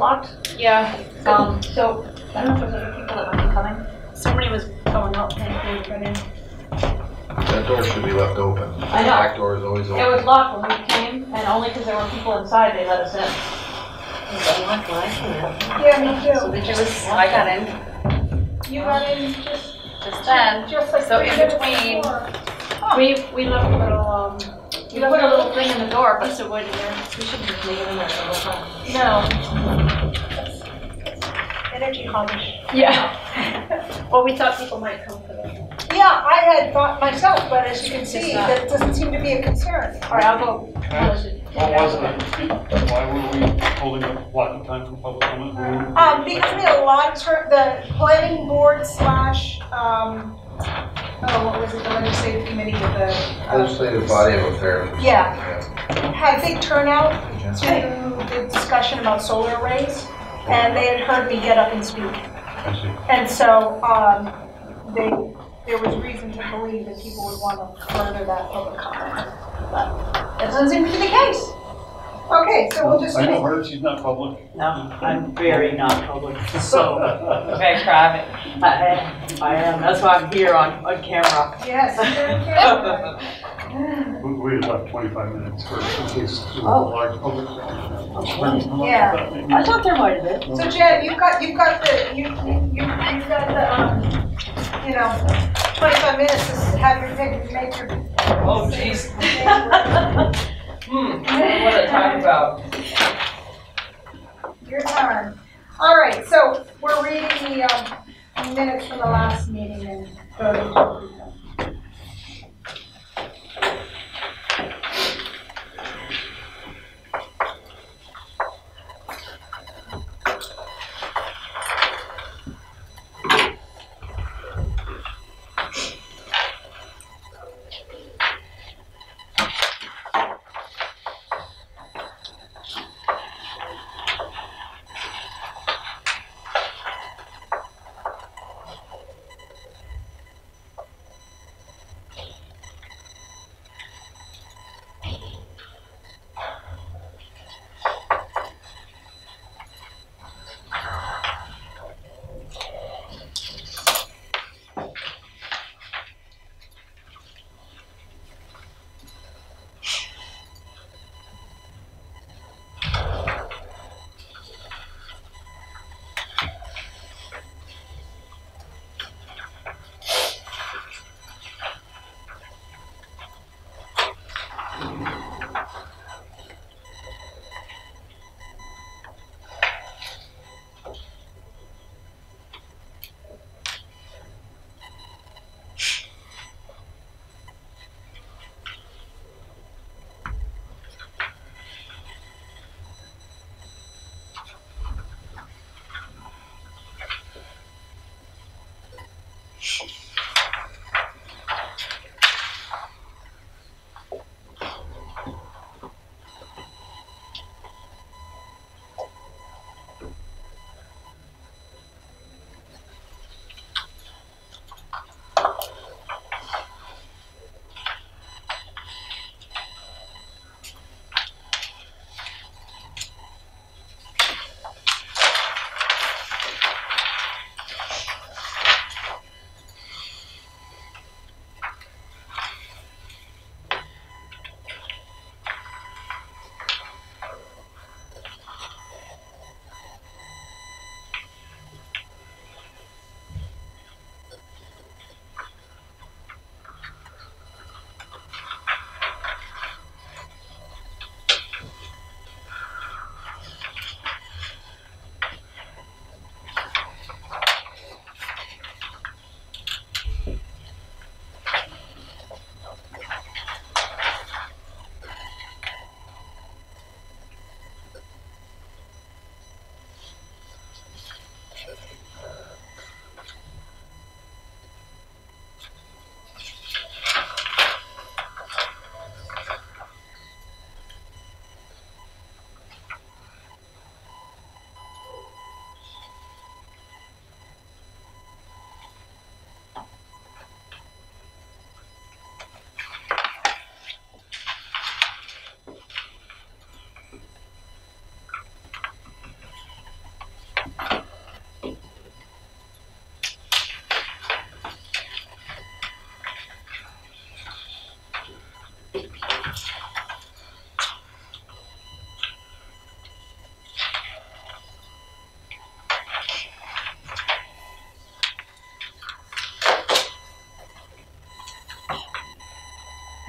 that locked, Yeah, um, so I don't know if there's other people that might be coming. somebody was going out and they went in. That door should be left open. I know. Back door is always open. It was locked when we came, and only because there were people inside, they let us in. Yeah, me So too. did you, was- I got in You got in just, just then. just like So in between- We, we left a little, um, we put a little thing in the door, but so what, there, we shouldn't just leave it in there the whole time. No. Energy hoggish. Yeah. Well, we thought people might come for that. Yeah, I had thought myself, but as you can see, not. that doesn't seem to be a concern. All right, I'll go. What was it? Why were we holding up block of time for public comment? Um, because we had a lot of, tur- the planning board slash, um, oh, what was it, the legislative committee with the, uh, Legislative body of affairs. Yeah. Yeah. had a big turnout Agenda. to the discussion about solar arrays, and they had heard me get up and speak. And so, um, they, there was reason to believe that people would want to further that public comment. But that doesn't seem to be the case. Okay, so we'll just. I know her, she's not public. No, I'm very not public, so Very private. I, I am, that's why I'm here on, on camera. Yes, very careful. We we had left twenty-five minutes for, in case there was a Oh. large public. Yeah. I thought there might have been. So Jen, you've got, you've got the, you, you, you've got the, um, you know, twenty-five minutes to have your pick, make your. Oh, jeez. Hmm, what to talk about? Your turn. All right, so we're reading the, um, minutes from the last meeting and voting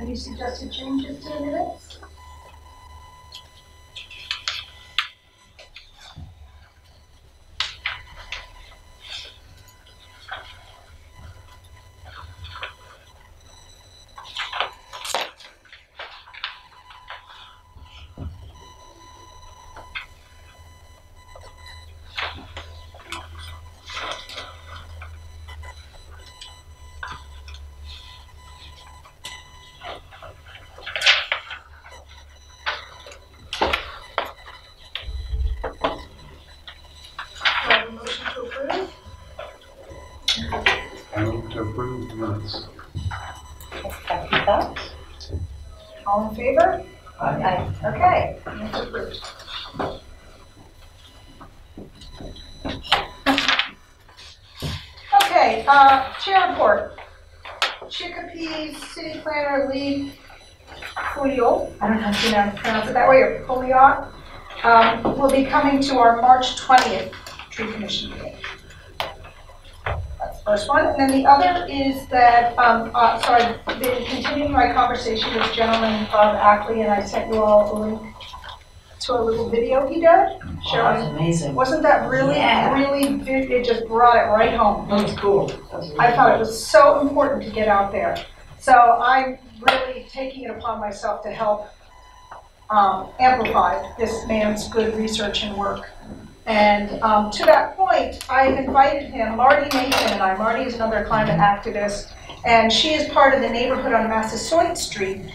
Any suggested changes to the minutes? Do I have a motion to approve? I move to approve the minutes. All in favor? Aye. Okay, minutes approved. Okay, uh, chair report. Chicopee City Planner Lee Pouliot, I don't know if you know, how to pronounce it that way, or Pouliot, um, will be coming to our March twentieth tree commission meeting. First one, and then the other is that, um, uh, so I've been continuing my conversation with gentleman Bob Ackley, and I sent you all a link to a little video he did showing amazing. wasn't that really, Yeah. really, it just brought it right home. That was cool. I thought it was so important to get out there. So I'm really taking it upon myself to help um, amplify this man's good research and work. And um, to that point, I invited him, Marty Nathan and I, Marty is another climate activist, and she is part of the neighborhood on Massasoit Street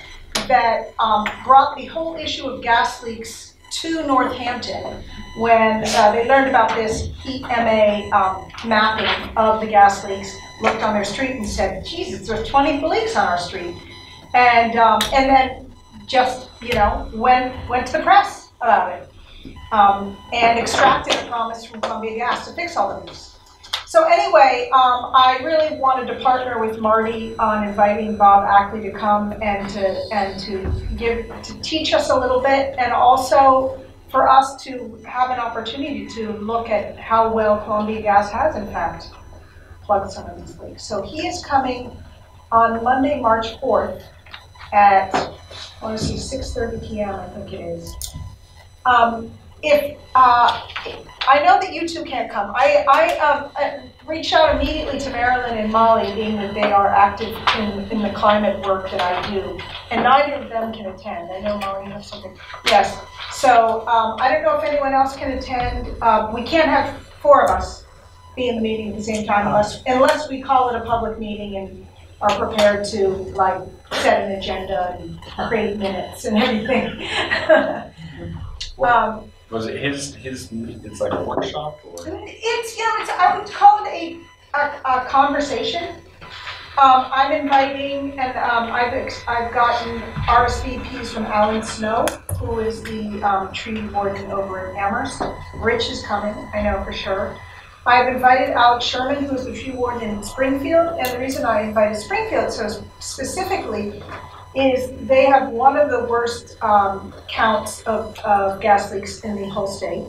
that um, brought the whole issue of gas leaks to Northampton when uh, they learned about this HEET MA um, mapping of the gas leaks, looked on their street and said, Jesus, there's 20 leaks on our street. And, um, and then just, you know, went, went to the press about it. Um, and extracted a promise from Columbia Gas to fix all of these. So anyway, um, I really wanted to partner with Marty on inviting Bob Ackley to come and to, and to give, to teach us a little bit, and also for us to have an opportunity to look at how well Columbia Gas has in fact plugged some of these leaks. So he is coming on Monday, March fourth at, I want to see, six thirty PM, I think it is. Um, if, uh, I know that you two can't come. I, I, um, uh, reached out immediately to Marilyn and Molly, being that they are active in, in the climate work that I do. And neither of them can attend. I know Molly, has something. Yes. So, um, I don't know if anyone else can attend. Um, we can't have four of us be in the meeting at the same time unless, unless we call it a public meeting and are prepared to like set an agenda and create minutes and everything. Um, Was it his, his, it's like a workshop or? It's, you know, it's, I would call it a, a, a conversation. Um, I'm inviting, and, um, I've, I've gotten RSVPs from Alan Snow, who is the, um, tree warden over in Amherst. Rich is coming, I know for sure. I've invited Alex Sherman, who is the tree warden in Springfield, and the reason I invited Springfield so specifically is they have one of the worst, um, counts of, of gas leaks in the whole state.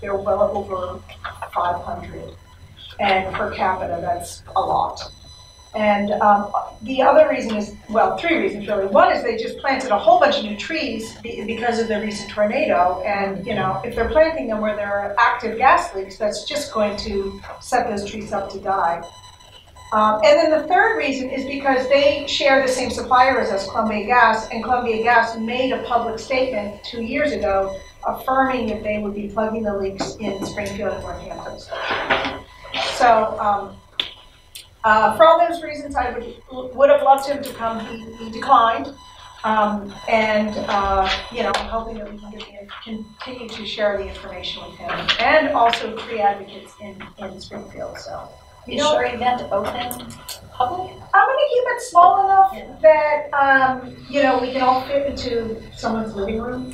They're well over five hundred, and And per capita, that's a lot. And um, the other reason is, well, three reasons really. One is they just planted a whole bunch of new trees be- because of the recent tornado, and, you know, if they're planting them where there are active gas leaks, that's just going to set those trees up to die. Um, And then the third reason is because they share the same supplier as us, Columbia Gas, and Columbia Gas made a public statement two years ago affirming that they would be plugging the leaks in Springfield and Northampton. So, um, uh, for all those reasons, I would, would have loved him to come, he, he declined. Um, and, uh, you know, I'm hoping that we can continue to share the information with him, and also free advocates in, in Springfield, so. Is your event open public? I'm gonna keep it small enough that, um, you know, we can all fit into someone's living room.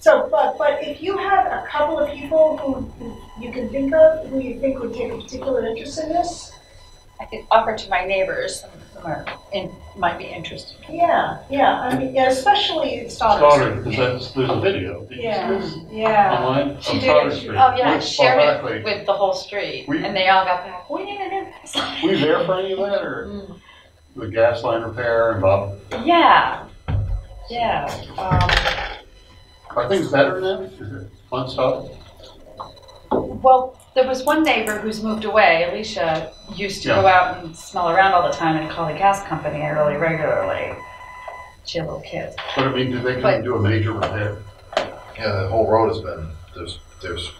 So, but, but if you have a couple of people who you can think of, who you think would take a particular interest in this, I could offer to my neighbors, are, in, might be interested. yeah, yeah, I mean, yeah, especially Stoddard, Stoddard. because that's, there's a video. Did you see Yeah, yeah. Online, She of did Stoddard it. Street. Oh, yeah, I With shared it Ackley. with the whole street, We- and they all got back, we need to do this. Were you there for any of that, or? Mm. the gas line repair and Bob, Yeah, yeah, um, are things better now? Is it fun stuff? Well, there was one neighbor who's moved away. Alicia used to go out and smell around all the time and call the gas company really regularly. She had little kids. But I mean, do they come and do a major repair? Yeah, the whole road has been, there's, there's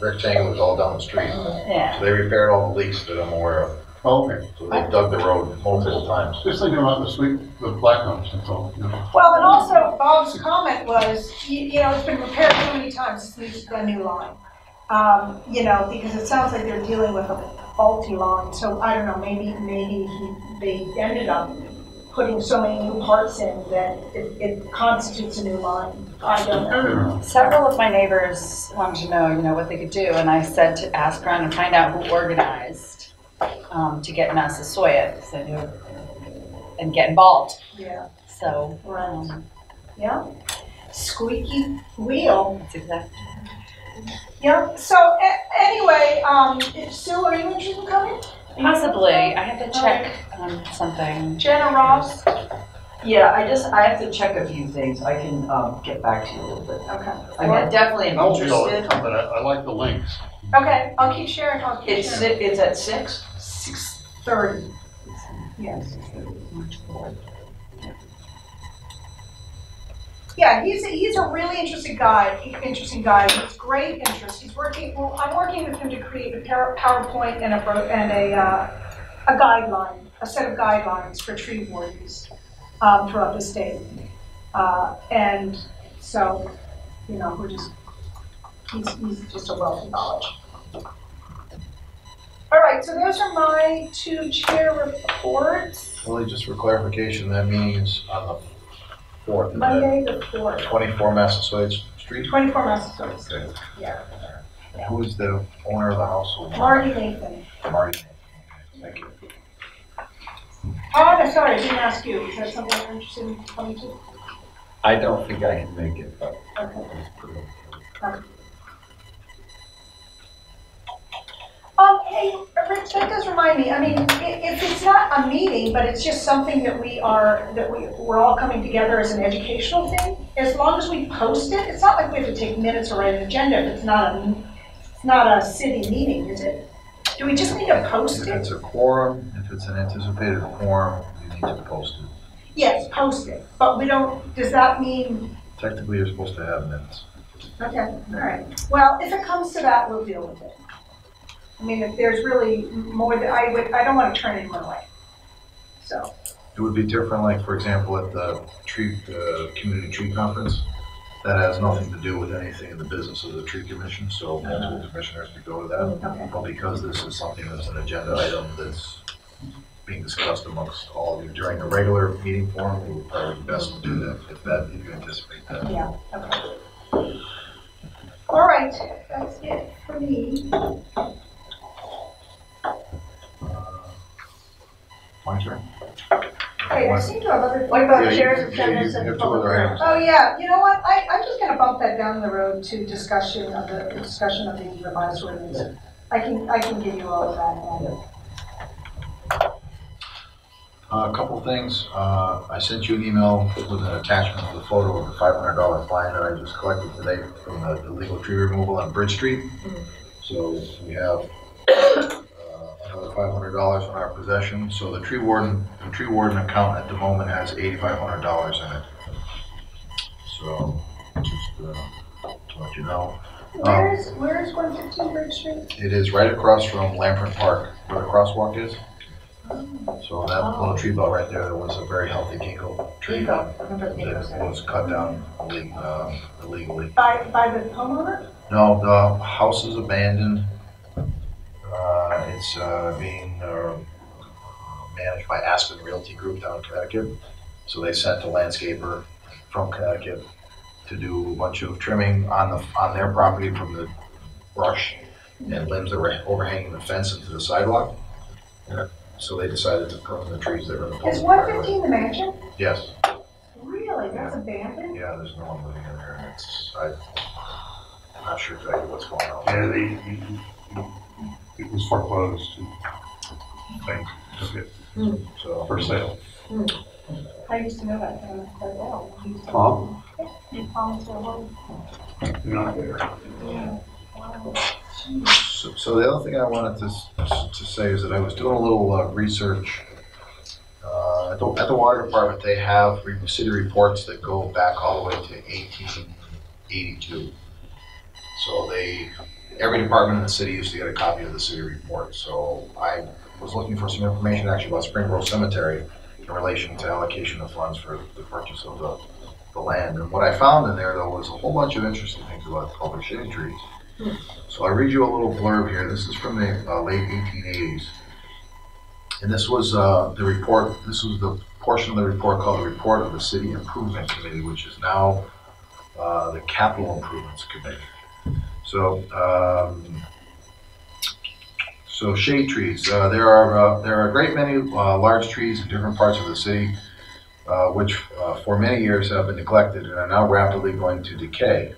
rectangles all down the street. Yeah. So they repaired all the leaks that I'm aware of. Oh, Okay, So they dug the road multiple times. just thinking about the sweet, the black ones and so, you know. Well, and also Bob's comment was, you, you know, it's been repaired so many times, it needs a new line. Um, you know, because it sounds like they're dealing with a faulty line, so I don't know, maybe, maybe he, they ended up putting so many new parts in that it, it constitutes a new line. I don't know. Several of my neighbors wanted to know, you know, what they could do, and I said to ask around and find out who organized um, to get Massasoit, so knew, and get involved. Yeah, So, right, um, yeah. Squeaky wheel. that's exactly. Yeah, so a- anyway, um, Sue, are you interested in coming? Possibly, I have to check on something. Jenna Ross? Yeah, I just, I have to check a few things. I can, um, get back to you a little bit. Okay. I mean, I definitely am I won't be able interested. come, but I, I like the links. Okay, I'll keep sharing, I'll keep It's, sharing. si- it's at six? Six thirty. Yes. Yeah, he's, he's a really interesting guy, interesting guy, he's great interest, he's working, well, I'm working with him to create a PowerPoint and a, and a, uh, a guideline, a set of guidelines for tree wardens, um, throughout the state. Uh, and so, you know, we're just, he's, he's just a wealth of knowledge. All right, so those are my two chair reports. Really, just for clarification, that means on the fourth, Monday the fourth, twenty-four Massasoit Street? twenty-four Massasoit, Okay. yeah. Who is the owner of the household? Marty Nathan. Marty. Thank you. Oh, no, sorry, I didn't ask you. Is that something you're interested in coming to? I don't think I can make it, but Okay. it's pretty. Um, Um, hey, Rich, that does remind me, I mean, i- if it's not a meeting, but it's just something that we are, that we, we're all coming together as an educational thing, as long as we post it, it's not like we have to take minutes or write an agenda if it's not a, it's not a city meeting, is it? Do we just need to post If it? it's a quorum, if it's an anticipated quorum, you need to post it. Yes, post it, but we don't, does that mean, Technically, you're supposed to have minutes. okay, all right. Well, if it comes to that, we'll deal with it. I mean, if there's really more that, I would, I don't want to turn anyone away. So, It would be different, like, for example, at the tree, uh, community tree conference. That has nothing to do with anything in the business of the tree commission, so multiple commissioners could go to that. okay. But because this is something that's an agenda item that's being discussed amongst all of you during the regular meeting forum, it would probably be best to do that, if that, if you anticipate that. Yeah, okay. All right, that's it for me. My turn. Okay, I seem to have other. What about Yeah, you- chairs of yeah, you attendance have and two public other items. Oh, yeah, you know what, I, I'm just gonna bump that down the road to discussion of the, discussion of the revised ordinance. I can, I can give you all of that. Uh, A couple things, uh, I sent you an email with an attachment of the photo of the five hundred dollar fine that I just collected today from the illegal tree removal on Bridge Street. So we have another five hundred dollars in our possession, so the tree warden, the tree warden account at the moment has eighty-five hundred dollars in it. So, just uh, to let you know. Where is, where is one fifteen Bridge Street? It is right across from Lampron Park, where the crosswalk is. So that little tree belt right there, there was a very healthy ginkgo tree that was cut down illeg- uh, illegally. By, by the homeowner? No, the house is abandoned. Uh, It's uh, being uh, managed by Aspen Realty Group down in Connecticut. So they sent a landscaper from Connecticut to do a bunch of trimming on the, on their property from the brush and limbs that were overhanging the fence into the sidewalk. So they decided to prune the trees that were in the Is public one right away. fifteen the mansion? Yes, Really, that's abandoned? yeah, there's no one living in there, and it's, I, I'm not sure exactly what's going on. Yeah, they, it was foreclosed. Thank Okay. So, for sale. I used to know that, uh, quite well. I used to- Tom, You promised her one. not there. so so the other thing I wanted to, to say is that I was doing a little uh, research. Uh, At the, at the water department, they have city reports that go back all the way to eighteen eighty-two. So they, every department in the city used to get a copy of the city report. So I was looking for some information actually about Spring Grove Cemetery in relation to allocation of funds for the purchase of the, the land. And what I found in there though was a whole bunch of interesting things about public shade trees. So I read you a little blurb here. This is from the uh, late 1880s. And this was uh, the report, this was the portion of the report called the Report of the City Improvement Committee, which is now uh, the Capital Improvements Committee. So, um, so shade trees, uh, there are, uh, there are a great many uh, large trees in different parts of the city, uh, which uh, for many years have been neglected and are now rapidly going to decay.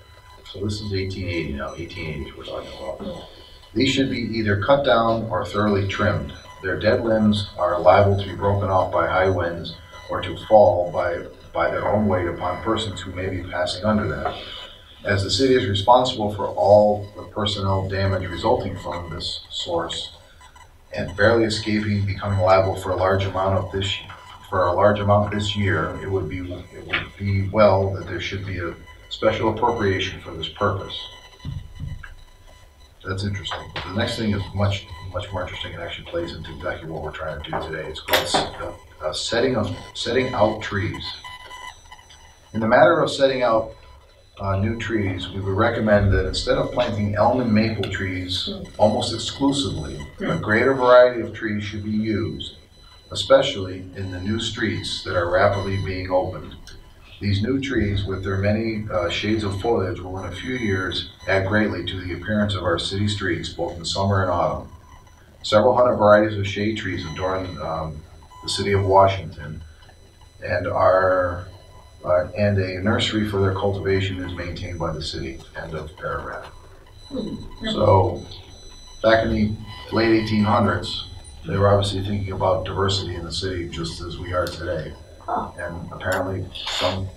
So this is 1880 now, 1880s we're talking about. These should be either cut down or thoroughly trimmed. Their dead limbs are liable to be broken off by high winds or to fall by, by their own weight upon persons who may be passing under them. As the city is responsible for all the personnel damage resulting from this source and barely escaping becoming liable for a large amount of this, for a large amount this year, it would be, it would be well that there should be a special appropriation for this purpose. That's interesting. But the next thing is much, much more interesting and actually plays into exactly what we're trying to do today. It's called uh, uh, setting of, setting out trees. In the matter of setting out uh, new trees, we would recommend that instead of planting elm and maple trees almost exclusively, a greater variety of trees should be used, especially in the new streets that are rapidly being opened. These new trees, with their many uh, shades of foliage, will in a few years add greatly to the appearance of our city streets, both in summer and autumn. Several hundred varieties of shade trees adorn um, the city of Washington, and are uh, and a nursery for their cultivation is maintained by the city. End of paragraph. So, back in the late 1800s, they were obviously thinking about diversity in the city just as we are today. And apparently, some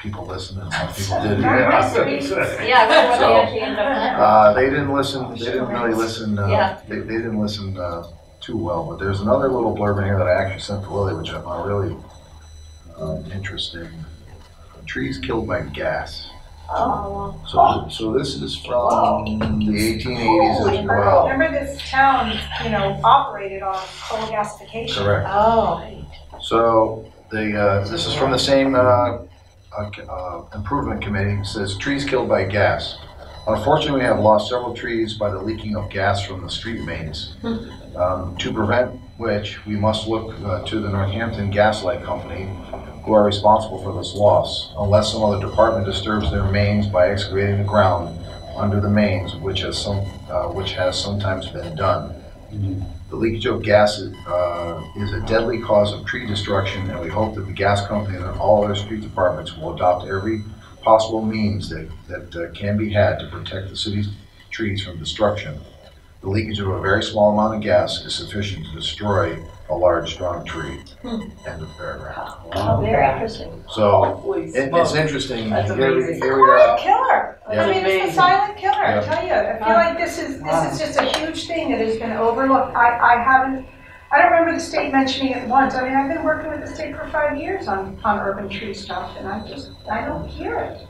people listened and some people didn't. Yeah, I wonder what they actually ended up Uh, they didn't listen, they didn't really listen, uh, Yeah. they, they didn't listen, uh, too well, but there's another little blurb in here that I actually sent to Lily, which I found really, um, interesting. Trees killed by gas. Oh. So, so this is from the eighteen eighties as well. Remember this town, you know, operated on coal gasification. Correct. Oh. So, the, uh, this is from the same, uh, uh, uh, improvement committee, It says trees killed by gas. Unfortunately, we have lost several trees by the leaking of gas from the street mains. Um, to prevent which, we must look, uh, to the Northampton Gas Light Company, who are responsible for this loss, unless some other department disturbs their mains by excavating the ground under the mains, which has some, uh, which has sometimes been done. The leakage of gas uh, is a deadly cause of tree destruction, and we hope that the gas company and all other street departments will adopt every possible means that, that uh, can be had to protect the city's trees from destruction. The leakage of a very small amount of gas is sufficient to destroy a large, strong tree. End of paragraph. Oh, Very interesting. So, it, it's interesting. That's Here we- amazing. Here we are. Silent killer. Yeah. I mean, it's Amazing. the silent killer, I Yeah. tell you. I feel like this is, this is just a huge thing that has been overlooked. I, I haven't, I don't remember the state mentioning it once. I mean, I've been working with the state for five years on, on urban tree stuff, and I just, I don't hear it.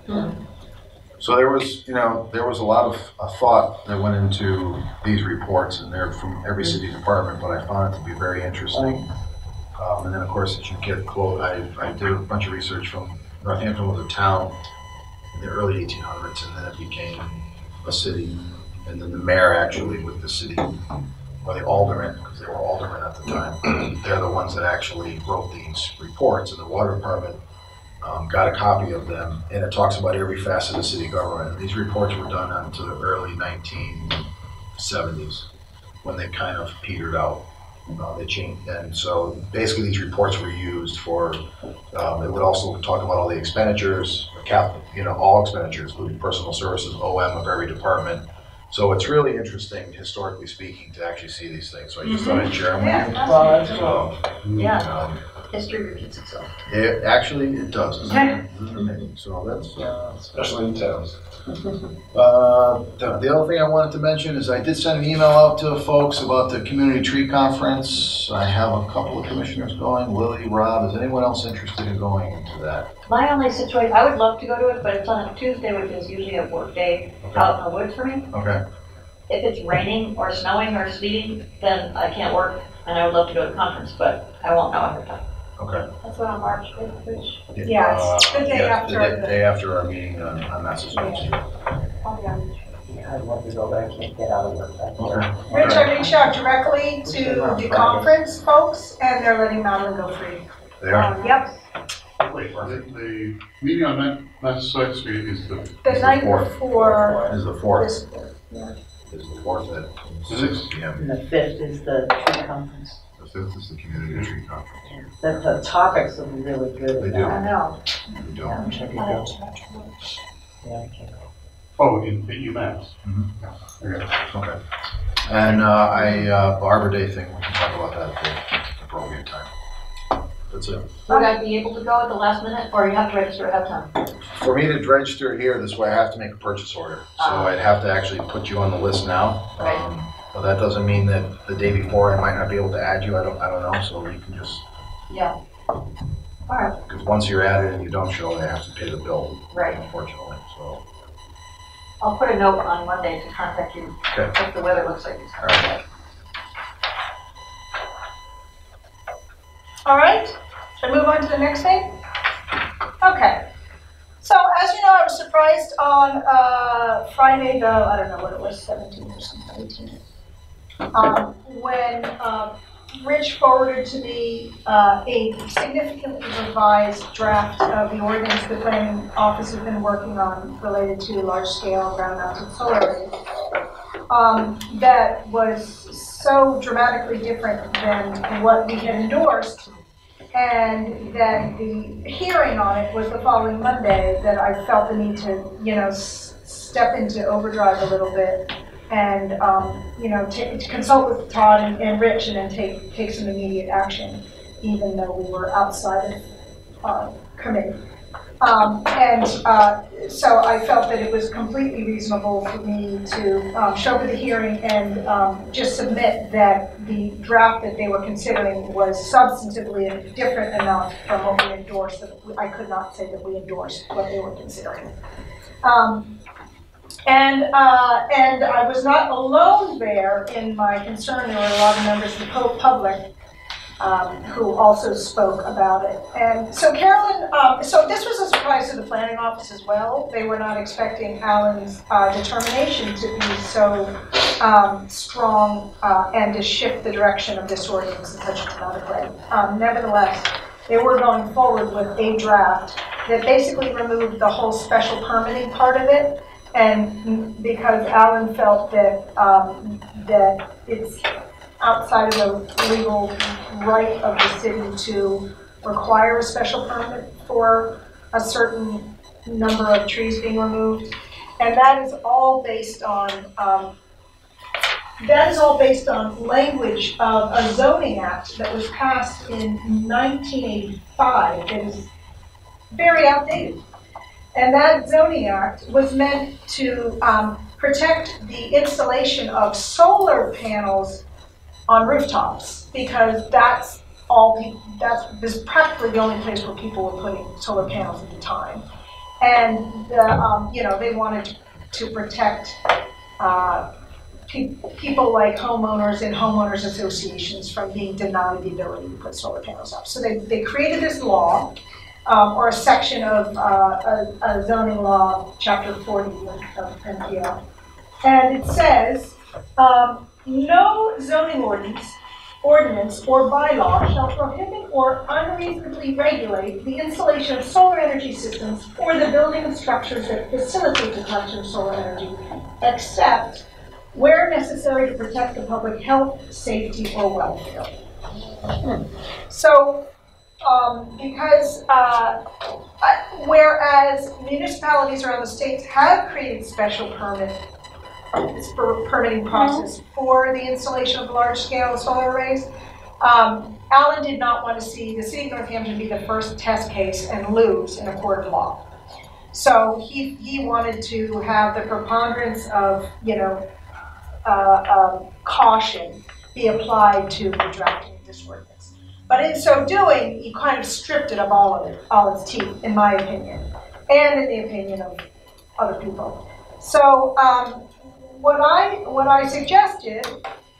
So there was, you know, there was a lot of uh, thought that went into these reports, and they're from every city department, but I found it to be very interesting. Um, and then, of course, as you get close, I, I did a bunch of research from Northampton was a town in the early 1800s, and then it became a city. And then the mayor actually with the city, or the aldermen, because they were aldermen at the time, they're the ones that actually wrote these reports, and the water department um, got a copy of them, and it talks about every facet of the city government. These reports were done into the early 1970s, when they kind of petered out. Uh, they changed, and so basically these reports were used for. Um, it would also talk about all the expenditures, cap, you know, all expenditures, including personal services, OM of every department, So it's really interesting, historically speaking, to actually see these things. So I just thought I'd share them with you. Yeah, that's. So, Yeah. um, History repeats itself. it, actually, it does. isn't it? Isn't? So that's, uh, Especially in towns. Uh, The the other thing I wanted to mention is I did send an email out to folks about the community tree conference. I have a couple of commissioners going, Lily, Rob, is anyone else interested in going into that? My only situation, I would love to go to it, but it's on a Tuesday, which is usually a work day out in the woods for me. Okay, If it's raining or snowing or sleeting, then I can't work, and I would love to go to the conference, but I won't know ahead of time. Okay. That's what on March fifth, which, Yeah, it's Uh, the day yeah, after The the- day- day after our meeting on on Massasoit. I'll be on. I'd love to go, but I can't get out of work. that day. Okay. Rich, I reached out directly to the conference folks, and they're letting Madeline go free. They are? Um, Yep, Wait, the, the meeting on Ma- Massasoit Street is the, the the night fourth. before Is the fourth, this, is the fourth at six P M. And the fifth is the tree conference. The fifth is the community tree conference. The, the topics will be really good. They at do. that. I know. We do. Yeah, check it out. Yeah, I can't go. oh, in, at UMass. Mhm. Okay. Okay. And uh, I, uh, Arbor Day thing, we can talk about that at the appropriate time. That's it. Would I be able to go at the last minute, or you have to register ahead of time? For me to register here, this way I have to make a purchase order. So Ah. I'd have to actually put you on the list now. Right. Um, But that doesn't mean that the day before I might not be able to add you, I don't, I don't know, so you can just, Yeah. All right, because once you're added and you don't show, they have to pay the bill, right. unfortunately, so. I'll put a note on Monday to contact you Okay. if the weather looks like it's. All right. All right, should I move on to the next thing? Okay. So as you know, I was surprised on uh, Friday, the, I don't know what it was, 17th or something, 18th. Um, When uh, Rich forwarded to me uh, a significantly revised draft of the ordinance the planning office has been working on related to large-scale ground-mounted solar. Um, That was so dramatically different than what we had endorsed and that the hearing on it was the following Monday, that I felt the need to, you know, step into overdrive a little bit and, um, you know, ta- to consult with Todd and, and Rich and then take, take some immediate action, even though we were outside of, uh, committee. Um, and, uh, so I felt that it was completely reasonable for me to, um, show at the hearing and, um, just submit that the draft that they were considering was substantively different enough from what we endorsed, that I could not say that we endorsed what they were considering. Um, and, uh, and I was not alone there in my concern, there were a lot of members of the public um, who also spoke about it. And so Carolyn, um, so this was a surprise to the planning office as well. They were not expecting Alan's uh, determination to be so um, strong uh, and to shift the direction of this ordinance in such a dramatic way. Um, Nevertheless, they were going forward with a draft that basically removed the whole special permitting part of it. And because Alan felt that, um, that it's outside of the legal right of the city to require a special permit for a certain number of trees being removed. And that is all based on, um, that is all based on language of a zoning act that was passed in 1985 that is very outdated. And that zoning act was meant to um, protect the installation of solar panels on rooftops because that's all people, is practically the only place where people were putting solar panels at the time. And the, um, you know, they wanted to protect, uh, pe- people like homeowners and homeowners associations from being denied the ability to put solar panels up. So they, they created this law, um, or a section of, uh, a, a zoning law, chapter forty of of MGL. And it says, um, no zoning ordinance, ordinance or bylaw shall prohibit or unreasonably regulate the installation of solar energy systems or the building of structures that facilitate the collection of solar energy, except where necessary to protect the public health, safety, or welfare. So, um, because, uh, whereas municipalities around the states have created special permit for permitting process for the installation of large-scale solar arrays. Um, Alan did not want to see the city of Northampton be the first test case and lose in a court of law. So he, he wanted to have the preponderance of, you know, uh, um, caution be applied to the drafting of this ordinance. But in so doing, he kind of stripped it of all of it, all its teeth, in my opinion, and in the opinion of other people. So, um, what I, what I suggested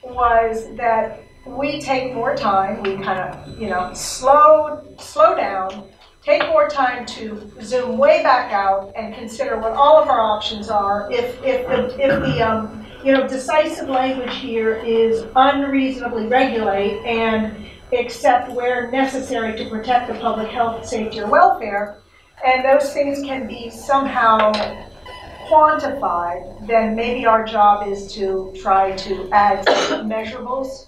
was that we take more time, we kind of, you know, slow, slow down, take more time to zoom way back out and consider what all of our options are. If, if the, if the, um, you know, decisive language here is unreasonably regulate and except where necessary to protect the public health, safety, or welfare, and those things can be somehow quantified, then maybe our job is to try to add measurables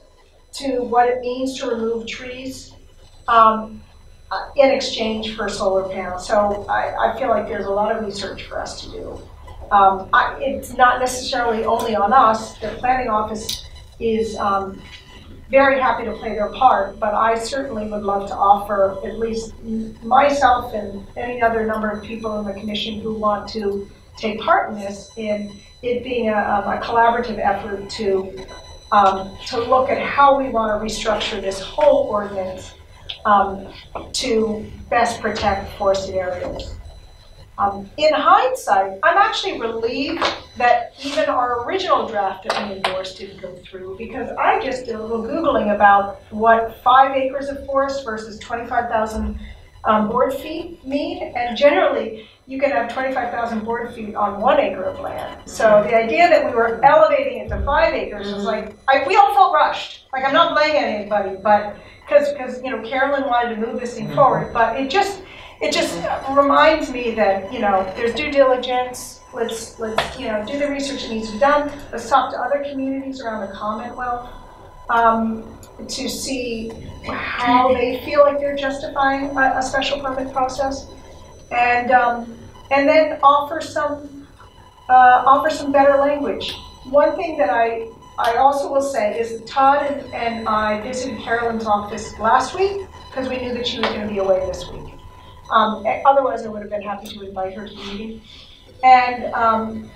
to what it means to remove trees um, uh, in exchange for solar panels. So I, I feel like there's a lot of research for us to do. Um, I, it's not necessarily only on us. The planning office is um, very happy to play their part, but I certainly would love to offer at least myself and any other number of people in the commission who want to take part in this, in it being a, um, a collaborative effort to um, to look at how we want to restructure this whole ordinance um, to best protect forested areas. Um, in hindsight, I'm actually relieved that even our original draft that we endorsed didn't go through because I just did a little Googling about what five acres of forest versus 25,000 um, board feet mean. And generally, you can have 25,000 board feet on one acre of land. So the idea that we were elevating it to five acres was like, I, we all felt rushed. Like, I'm not blaming anybody, but because, because, you know, Carolyn wanted to move this thing forward, but it just, it just reminds me that, you know, there's due diligence. Let's, let's, you know, do the research that needs to be done. Let's talk to other communities around the Commonwealth um, to see how they feel like they're justifying a, a special permit process. And, um, and then offer some, uh, offer some better language. One thing that I, I also will say is Todd and, and I visited Carolyn's office last week because we knew that she was going to be away this week. Um, otherwise, I would have been happy to invite her to the meeting. And um,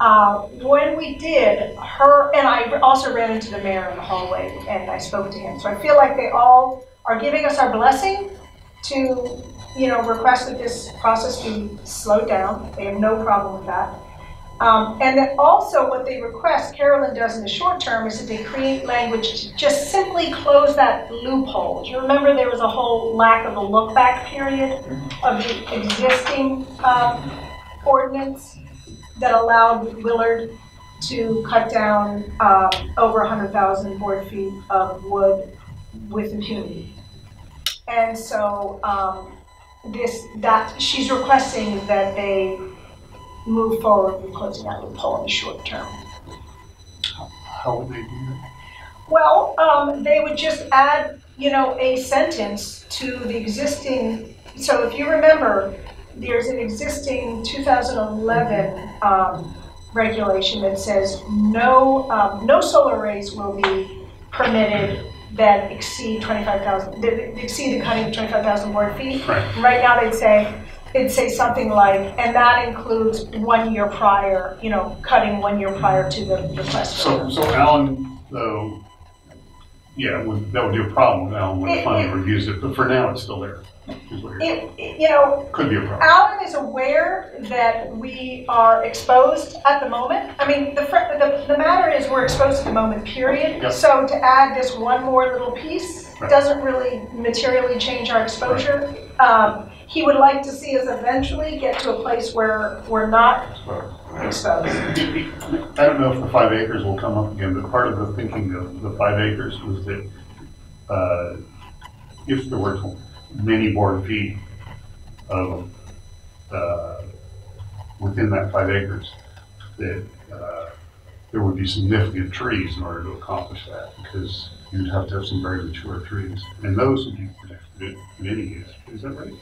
uh, when we did, her and I also ran into the mayor in the hallway and I spoke to him. So I feel like they all are giving us our blessing to, you know, request that this process be slowed down. They have no problem with that. Um, and then also what they request, Carolyn does in the short term, is that they create language to just simply close that loophole. Do you remember there was a whole lack of a look back period of the existing um, ordinance that allowed Willard to cut down um, over 100,000 board feet of wood with impunity. And so um, this that she's requesting that they move forward with closing that loophole in the short term. How would they do that? Well, um, they would just add, you know, a sentence to the existing, so if you remember, there's an existing 2011, um, regulation that says no, um, no solar arrays will be permitted that exceed 25,000, that exceed the cutting of 25,000 board feet. Right. Right now, they'd say, it'd say something like, and that includes one year prior, you know, cutting one year prior to the request. So, so Alan, though, yeah, would- that would be a problem with Alan when he It- finally it- reviews it, but for now, it's still there. It, it- you know, Could be a problem. Alan is aware that we are exposed at the moment. I mean, the, the, the matter is we're exposed at the moment, period. Yep. So to add this one more little piece Right. doesn't really materially change our exposure. Um, he would like to see us eventually get to a place where we're not exposed. I don't know if the five acres will come up again, but part of the thinking of the five acres was that, uh, if there were many board feet of, uh, within that five acres, that, uh, there would be significant trees in order to accomplish that, because you'd have to have some very mature trees, and those would be protected in any case, is that right?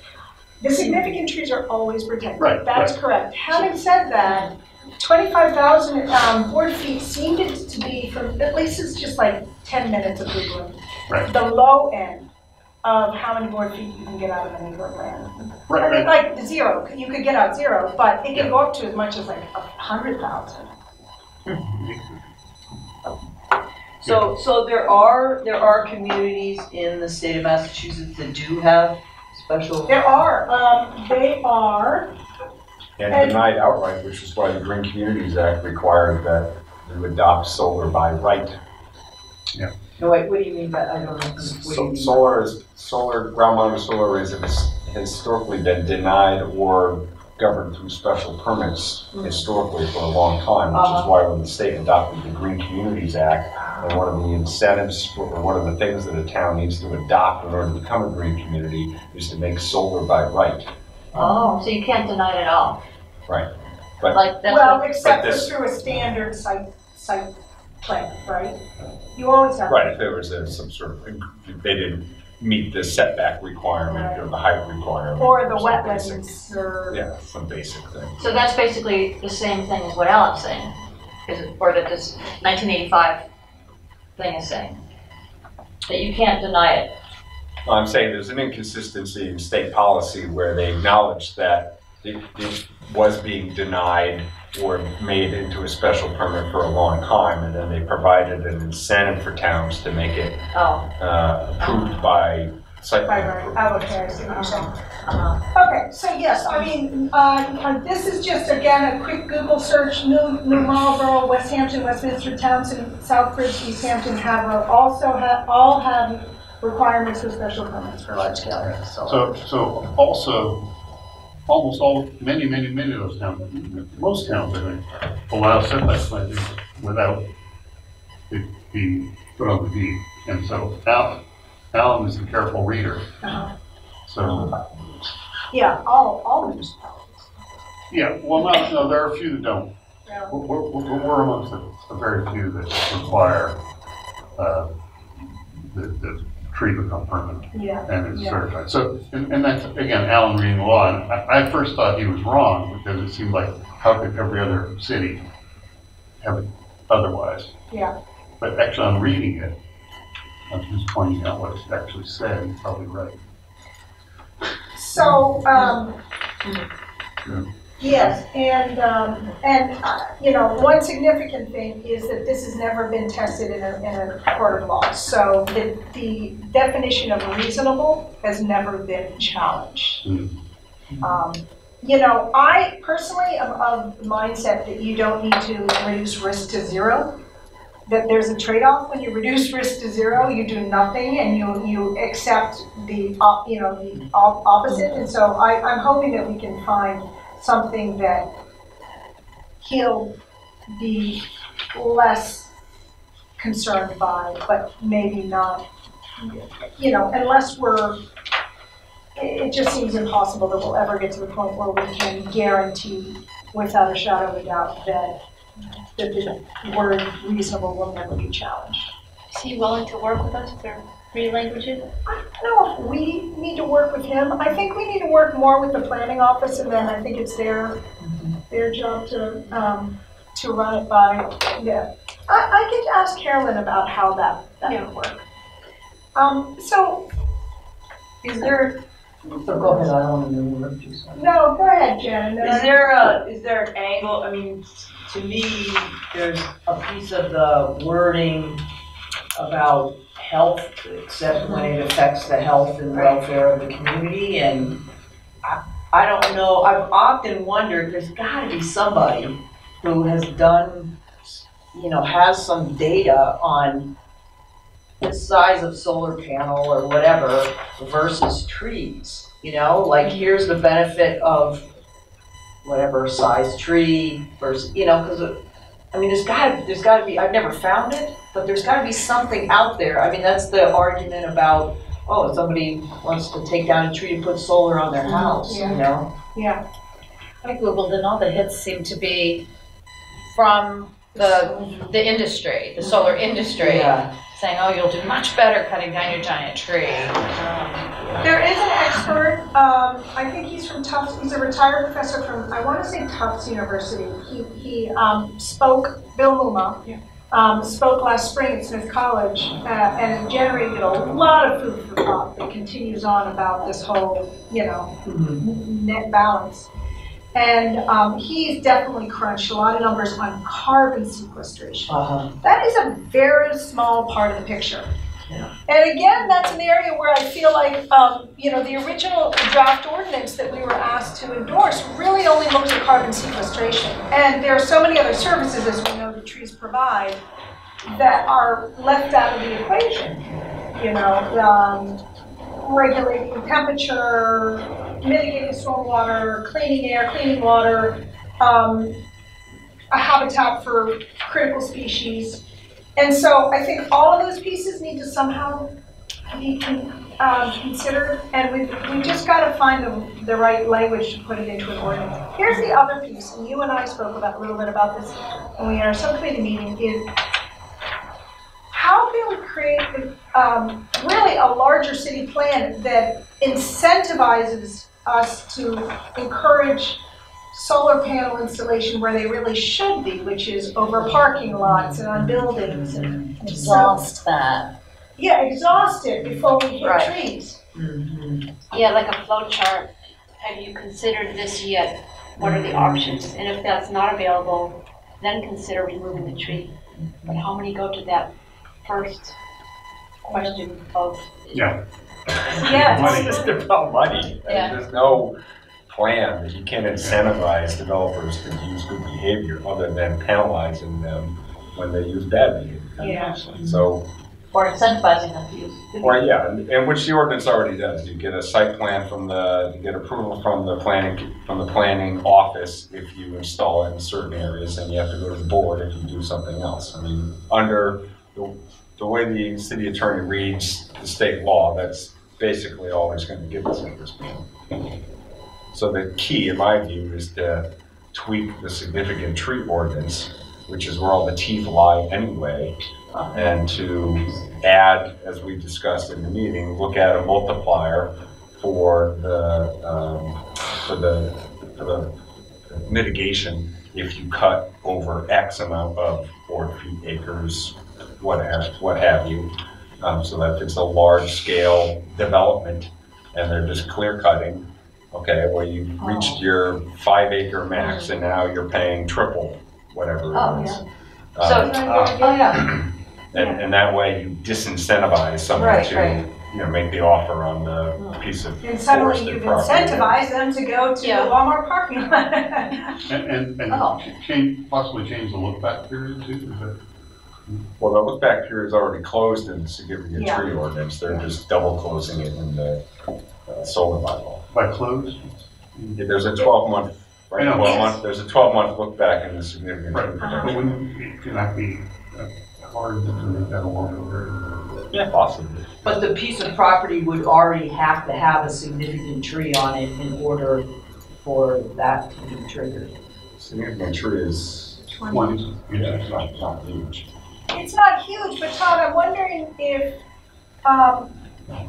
The significant trees are always protected. Right, That's correct. Having said that, twenty-five thousand, um, board feet seemed to be from, at least it's just like ten minutes of Googling. Right. The low end of how many board feet you can get out of any land. Right, I mean, Right, right. like zero, you could get out zero, but it can go up to as much as like a hundred thousand. So, so there are, there are communities in the state of Massachusetts that do have special, There are, um, they are, And denied outright, which is why the Green Communities Act required that you adopt solar by right. Yeah. no, wait, what do you mean by, I don't know. what So- mean? Solar is, solar, ground mounted solar is has historically been denied or governed through special permits historically for a long time, which is Uh-huh. why when the state adopted the Green Communities Act, and one of the incentives, or one of the things that a town needs to adopt in order to become a green community is to make solar by right. Oh, so you can't deny it at all? Right. But- Like, that's well, what, except for this- through a standard site, site plan, right? You always have. Right, if there was a- some sort of, they didn't meet the setback requirement or the height requirement. Or the some basic- wetlands, or, Yeah, some basic thing. so that's basically the same thing as what Alan's saying, is it, or that this nineteen eighty-five thing is saying? That you can't deny it? I'm saying there's an inconsistency in state policy where they acknowledge that it, it was being denied or made into a special permit for a long time, and then they provided an incentive for towns to make it, Oh, uh, approved by site by plan right, approval. oh, okay, I see what you're saying. uh-huh. Okay, so yes, I mean, uh, uh, this is just, again, a quick Google search, New, New Marlborough, West Hampton, Westminster, Townsend, Southbridge, Easthampton have, a- also have, all have requirements for special permits for large scale solar. So, so also, almost all, many, many, many of those towns, most towns, I think, allow setback planting without it being put on the deed. And so Alan, Alan is a careful reader, Uh-huh. so, Yeah, all, all municipalities. yeah, well, no, no, there are a few that don't. Yeah. We're, we're, we're we're amongst the, the very few that require, uh, the, the tree become permanent. Yeah, and it's Yeah. certified. So, and, and that's, again, Alan reading the law, and I, I first thought he was wrong, because it seemed like, how could every other city have it otherwise? yeah. But actually, I'm reading it, I'm just pointing out what it actually said, he's probably right. So, um, Yeah. Yes, and, um, and, uh, you know, one significant thing is that this has never been tested in a, in a court of law. So the, the definition of reasonable has never been challenged. Hmm. Um, You know, I personally am of the mindset that you don't need to reduce risk to zero. That there's a trade-off when you reduce risk to zero, you do nothing and you, you accept the, you know, the opposite. And so I, I'm hoping that we can find something that he'll be less concerned by, but maybe not, you know, unless we're, it, just seems impossible that we'll ever get to the point where we can guarantee without a shadow of a doubt that, that the word reasonable will never be challenged. Is he willing to work with us for three languages? I don't know if we need to work with him. I think we need to work more with the planning office, and then I think it's their, their job to, um, to run it by, yeah. I, I could ask Carolyn about how that, that would work. Um, so, Is there, so go ahead, I don't want to interrupt you, sorry. no, go ahead, Jen. and Is there a, is there an angle, I mean, to me, there's a piece of the wording about health, except when it affects the health and welfare of the community, and I, I don't know, I've often wondered, there's gotta be somebody who has done, you know, has some data on the size of solar panel or whatever versus trees, you know, like here's the benefit of whatever size tree versus, you know, because, I mean, there's gotta, there's gotta be, I've never found it, but there's gotta be something out there. I mean, that's the argument about, oh, if somebody wants to take down a tree and put solar on their oh, house, you know? Yeah, I Googled and all the hits seem to be from the, the industry, the solar industry, Yeah. Saying, oh, you'll do much better cutting down your giant tree. Um, there is an expert um, I think he's from Tufts, he's a retired professor from, I want to say Tufts University. He, he, um, spoke, Bill Moomaw, um, spoke last spring at Smith College, uh, and generated a lot of food for thought that continues on about this whole, you know, net balance. And, um, he's definitely crunched a lot of numbers on carbon sequestration. Uh-huh. That is a very small part of the picture. Yeah. And again, that's an area where I feel like, um, you know, the original draft ordinance that we were asked to endorse really only looks at carbon sequestration. And there are so many other services, as we know, the trees provide, that are left out of the equation. You know, um, regulating temperature, mitigating stormwater, cleaning air, cleaning water, um, a habitat for critical species. And so I think all of those pieces need to somehow be um, considered, and we've, we just got to find the, the right language to put it into an ordinance. Here's the other piece, and you and I spoke about, a little bit about this when we had our subcommittee meeting, is how can we create, um, really a larger city plan that incentivizes us to encourage solar panel installation where they really should be, which is over parking lots and on buildings and. Exhaust that. Yeah, exhaust it before we hit Right. trees. Mm-hmm. Yeah, like a flow chart. Have you considered this yet? What are the mm-hmm. options? And if that's not available, then consider removing the tree. But how many go to that first question of? Yeah. Yeah, It's just about money. Yeah. There's no plan that you can't incentivize developers to use good behavior other than penalizing them when they use bad behavior. Yeah. So, Or incentivizing them to use. or yeah, and and which the ordinance already does. You get a site plan from the, you get approval from the planning, from the planning office if you install it in certain areas, and you have to go to the board if you do something else. I mean, under the, the way the city attorney reads the state law, that's basically all he's gonna give us at this point. So the key, in my view, is to tweak the significant tree ordinance, which is where all the teeth lie anyway, and to add, as we discussed in the meeting, look at a multiplier for the, um, for the, for the mitigation if you cut over X amount of board feet, acres, what have, what have you. Um, so that it's a large-scale development and they're just clear cutting, okay, well, you reached your five acre max and now you're paying triple, whatever Oh, it is. yeah. So, Um, oh, yeah, and, and that way you disincentivize someone Right, to, right. you know, make the offer on the piece of And suddenly forested you've property. incentivized them to go to the Yeah. Walmart parking lot. And, and, and Oh. ch- change, possibly change the look back period too, is that? Well, the look back period is already closed in the significant Yeah. tree ordinance, they're just double closing it in the uh, solar bylaw. By close? Yeah, There's a twelve month, right, I know. twelve month, there's a twelve month look back in the significant tree Right, but protection. wouldn't, it cannot be uh, hard to make that a longer period? Yeah, possibly. But the piece of property would already have to have a significant tree on it in order for that to be triggered. Significant tree is, Twenty. yeah, it's not, not huge. It's not huge, but Todd, I'm wondering if, um,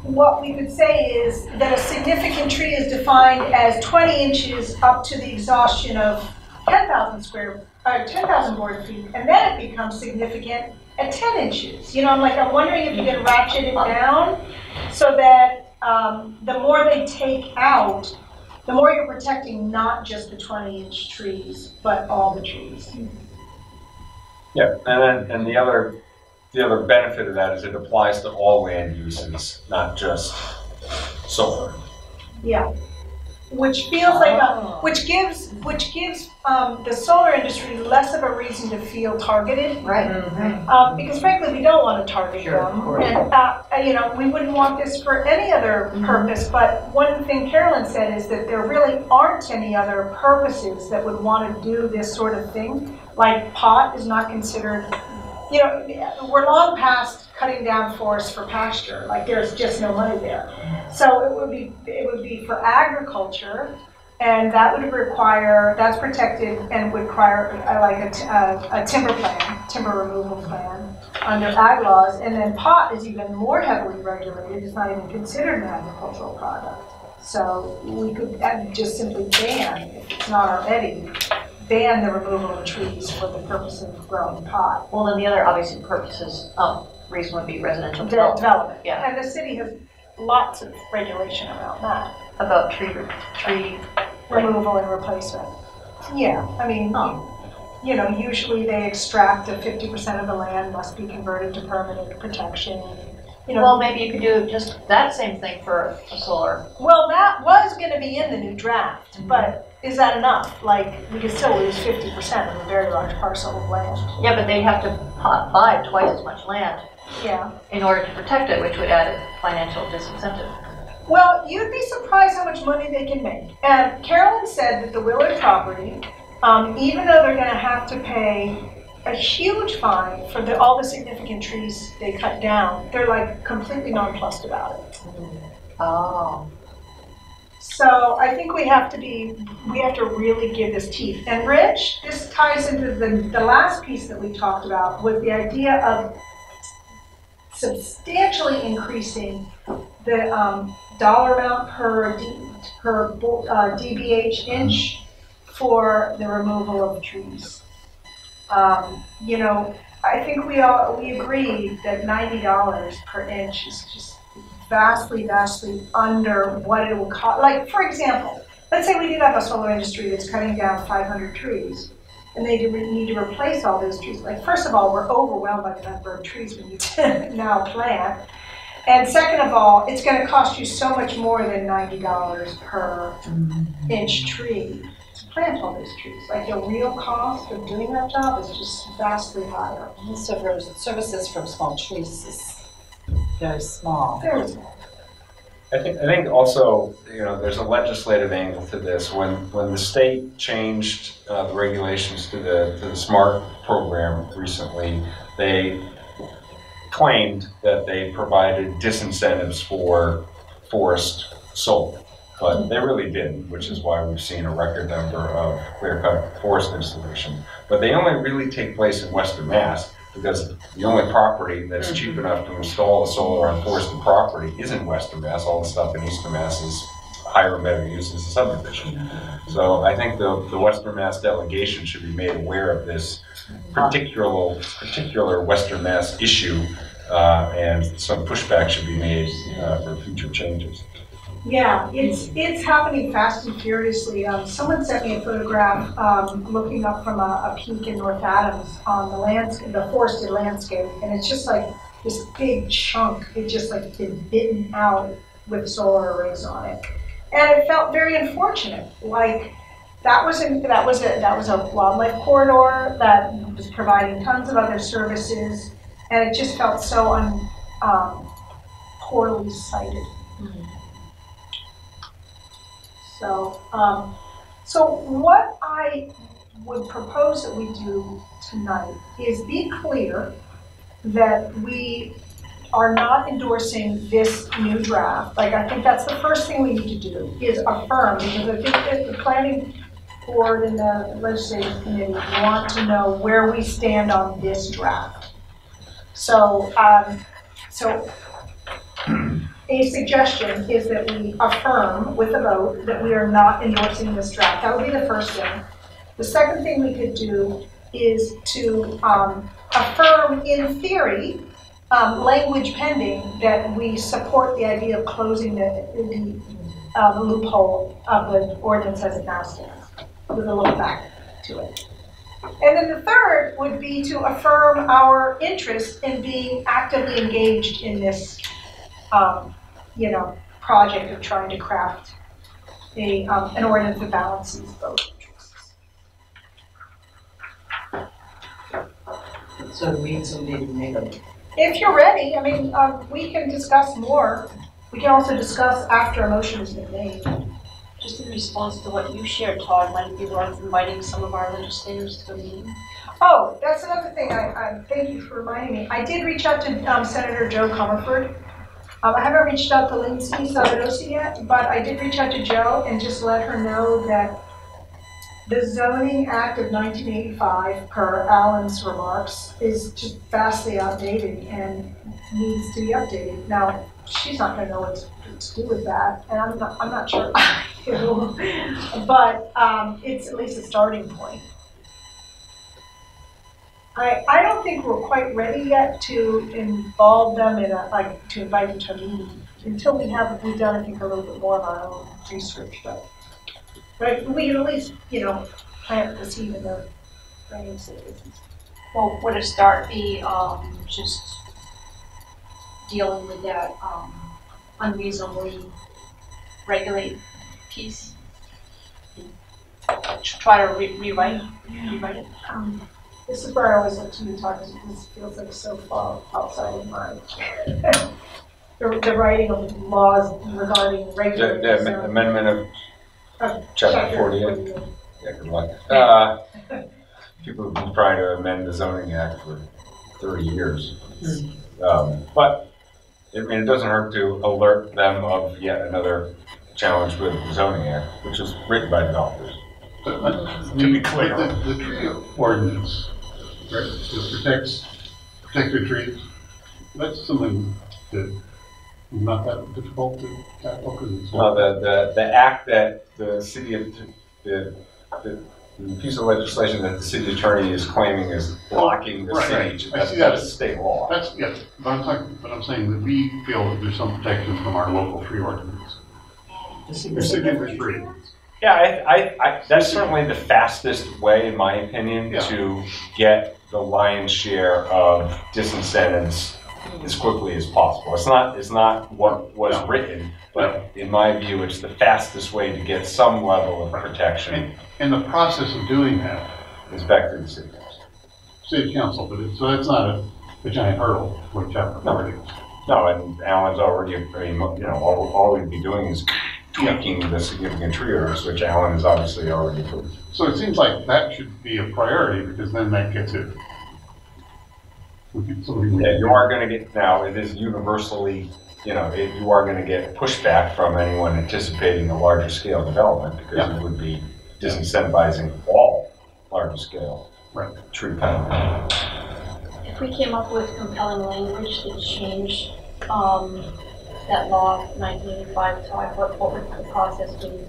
what we could say is that a significant tree is defined as twenty inches up to the exhaustion of ten thousand square, uh, ten thousand board feet, and then it becomes significant at ten inches. You know, I'm like, I'm wondering if you can ratchet it down so that, um, the more they take out, the more you're protecting not just the twenty inch trees, but all the trees. Yeah, and then, and the other, the other benefit of that is it applies to all land uses, not just solar. Yeah, which feels like a, which gives, which gives, um, the solar industry less of a reason to feel targeted. right. Um, because frankly, we don't wanna target Sure, them. And, uh, uh, you know, we wouldn't want this for any other purpose, but one thing Carolyn said is that there really aren't any other purposes that would wanna do this sort of thing. Like pot is not considered, you know, we're long past cutting down forests for pasture, like there's just no money there. So it would be, it would be for agriculture, and that would require, that's protected and would require uh, like a, uh, a timber plan, timber removal plan under ag laws. And then pot is even more heavily regulated, it's not even considered an agricultural product. So we could just simply ban, if it's not already, ban the removal of trees for the purpose of growing pot. Well, then the other obviously purposes, um, reason would be residential development, Development. yeah. And the city has lots of regulation around that, about tree, tree, removal and replacement. Yeah, I mean, you know, usually they extract that fifty percent of the land must be converted to permanent protection. You know, well, maybe you could do just that same thing for a solar. Well, that was gonna be in the new draft, but is that enough? Like, we could still lose fifty percent of a very large parcel of land. Yeah, but they'd have to bu- buy twice as much land Yeah. in order to protect it, which would add a financial disincentive. Well, you'd be surprised how much money they can make. And Carolyn said that the Willard property, um, even though they're gonna have to pay a huge fine for the, all the significant trees they cut down, they're like completely nonplussed about it. Oh. So I think we have to be, we have to really give this teeth. And Rich, this ties into the, the last piece that we talked about, was the idea of substantially increasing the um, dollar amount per, D, per uh, DBH inch for the removal of trees. Um, you know, I think we all, we agree that ninety dollars per inch is just vastly, vastly under what it will cost. Like, for example, let's say we did have a solar industry that's cutting down five hundred trees, and they do need to replace all those trees. Like, first of all, we're overwhelmed by the number of trees we need to now plant. And second of all, it's gonna cost you so much more than ninety dollars per mm-hmm. inch tree to plant all those trees. Like, the real cost of doing that job is just vastly higher. So for services from small trees is very small. Very small. I think, I think also, you know, there's a legislative angle to this. When, when the state changed uh, the regulations to the, to the SMART program recently, they claimed that they provided disincentives for forest solar. But they really didn't, which is why we've seen a record number of clear-cut forest installations. But they only really take place in Western Mass because the only property that's cheap enough to install a solar on forested property isn't Western Mass. All the stuff in Eastern Mass is higher and better use as a subdivision. So I think the, the Western Mass delegation should be made aware of this particular, particular Western Mass issue, uh, and some pushback should be made, uh, for future changes. Yeah, it's, it's happening fast and furiously. Um, someone sent me a photograph, um, looking up from a, a peak in North Adams on the landscape, the forested landscape, and it's just like this big chunk, it just like been bitten out with solar arrays on it. And it felt very unfortunate, like, that was in, that was a, that was a wildlife corridor that was providing tons of other services, and it just felt so un, um, poorly sited. So, um, so what I would propose that we do tonight is be clear that we are not endorsing this new draft. Like, I think that's the first thing we need to do, is affirm, because I think that the planning board and the legislative committee want to know where we stand on this draft. So, um, so a suggestion is that we affirm with a vote that we are not endorsing this draft. That would be the first thing. The second thing we could do is to um, affirm in theory, um, language pending, that we support the idea of closing the, the uh, loophole of the ordinance as it now stands, with a little back to it. And then the third would be to affirm our interest in being actively engaged in this um, you know, project of trying to craft a, um, an ordinance that balances both interests. So it means somebody to make a, If you're ready, I mean, um, we can discuss more. We can also discuss after a motion has been made. Just in response to what you shared, Todd, might it be worth inviting some of our legislators to a meeting? Oh, that's another thing, I, I, thank you for reminding me. I did reach out to um, Senator Jo Comerford. Um, I haven't reached out to Lindsay Sabadosa yet, but I did reach out to Jo and just let her know that the zoning act of 1985, per Alan's remarks, is just vastly outdated and needs to be updated. Now, she's not gonna know what to, to do with that, and I'm not, I'm not sure I do. But, um, it's at least a starting point. I, I don't think we're quite ready yet to involve them in a, like, to invite them to a meeting until we have, we've done, I think, a little bit more of our own research, but. But we can at least, you know, plant the seed in their brains. Well, would a start be, um, just dealing with that, um, unreasonably regulate piece? Try to re- rewrite, rewrite it? Um, This is where I always look to you talking, because this feels like so far outside of my, the, the writing of laws regarding The, regular. the am- amendment of Of chapter forty-eight, yeah, good luck. Uh, people have been trying to amend the zoning act for thirty years. Um, but, I mean, it doesn't hurt to alert them of yet another challenge with the zoning act, which was written by developers. To be clear. The, the tree ordinance, right, that protects, protected trees, that's something that is not that difficult to tackle, because it's. No, the, the, the act that the city, of- the, the, the piece of legislation that the city attorney is claiming is blocking the Right, city, right. I that's, see that. that's state law. That's, yes, but I'm talking, but I'm saying that we feel that there's some protection from our local tree ordinance. The significant tree. Yeah, I, I, I, that's certainly the fastest way, in my opinion, Yeah. to get the lion's share of disincentives as quickly as possible. It's not, it's not what was No. written, but in my view, it's the fastest way to get some level of protection And the process of doing that, is back to the city council. city council, but it, so that's not a, a giant hurdle for chapter forty. No, and Alan's already, you know, all, all we'd be doing is tweaking the significant tree orders, which Alan has obviously already approved. So it seems like that should be a priority, because then that gets it. we could- somebody would- Yeah, you are gonna get, now, it is universally, you know, it, you are gonna get pushback from anyone anticipating a larger scale development, because it would be disincentivizing all larger scale. Right. Tree cutting. If we came up with compelling language to change, um, that law nineteen eighty-five, talk, what, what would the process be?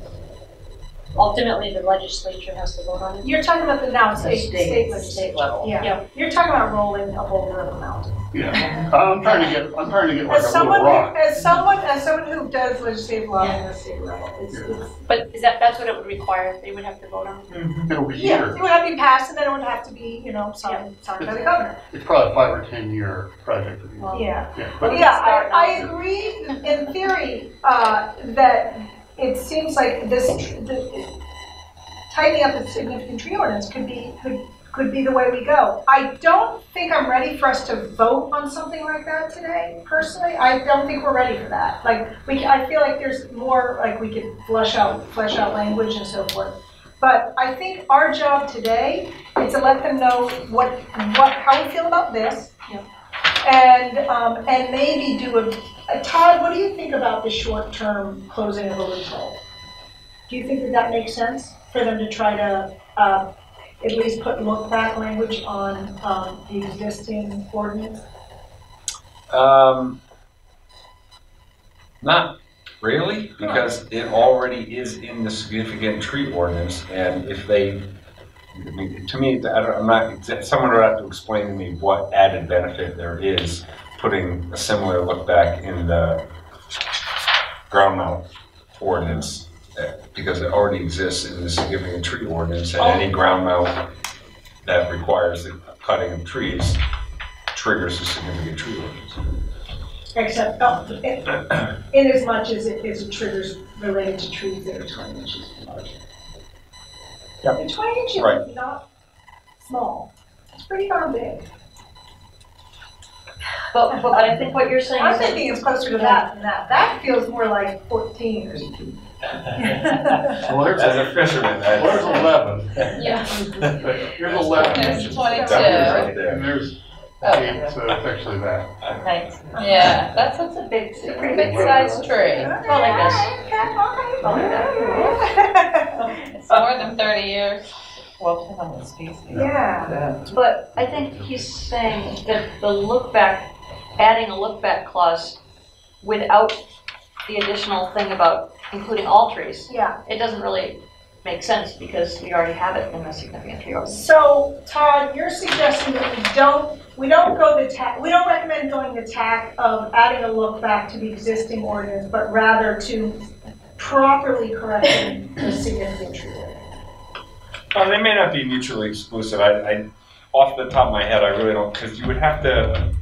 Ultimately, the legislature has to vote on it. You're talking about the now state, state- state state legislature. level. Yeah, Yeah. you're talking about rolling a boulder up a mountain. Yeah, I'm trying to get, I'm trying to get like As a someone, little who- as someone, as someone who does legislative law on the state level, it's, it's, But is that, that's what it would require, they would have to vote on it? It'll be yeah, years. it would have to be passed and then it would have to be, you know, signed, signed by the governor. It's probably a five or ten year project. if you- Well, Yeah. Yeah, But but yeah, I, I agree in theory, uh, that it seems like this, the- tightening up the significant tree ordinance could be, could, could be the way we go. I don't think I'm ready for us to vote on something like that today, personally. I don't think we're ready for that. Like, we, I feel like there's more, like, we could flesh out, flesh out language and so forth. But I think our job today is to let them know what, what, how we feel about this. Yep. And, um, and maybe do a, uh, Todd, what do you think about the short-term closing of a loophole? Do you think that that makes sense for them to try to, uh, at least put look-back language on, um, the existing ordinance? Um, not really, because it already is in the significant tree ordinance, and if they, I mean, to me, I I'm not, someone would have to explain to me what added benefit there is putting a similar look back in the ground mount ordinance, uh, because it already exists in the significant tree ordinance, and any ground mount that requires the cutting of trees triggers a significant tree ordinance. Except, oh, in, in as much as it is triggers related to trees that are twenty inches large. Yep. And twenty inches Right. is not small, it's pretty darn big. But, but I think what you're saying I'm is that thinking it's closer to that than that, that feels more like fourteen or something. Well, there's, As a- a fisherman, there's that's. eleven. Yeah. Here's eleven. There's inches. 22. Right there. And there's Oh, eight, so it's actually that. Nice. Yeah, that's, that's a big, pretty big sized tree. Well, like this. It's more than thirty years. Well, depending on the species. Yeah, But I think he's saying that the look back, adding a look back clause without the additional thing about including all trees, Yeah, it doesn't really make sense because we already have it in the significant tree ordinance. so Todd, you're suggesting that we don't, we don't go the tack, we don't recommend going the tack of adding a look back to the existing ordinance, but rather to properly correct the significant tree ordinance. Well, they may not be mutually exclusive. I, I, off the top of my head, I really don't, because you would have to,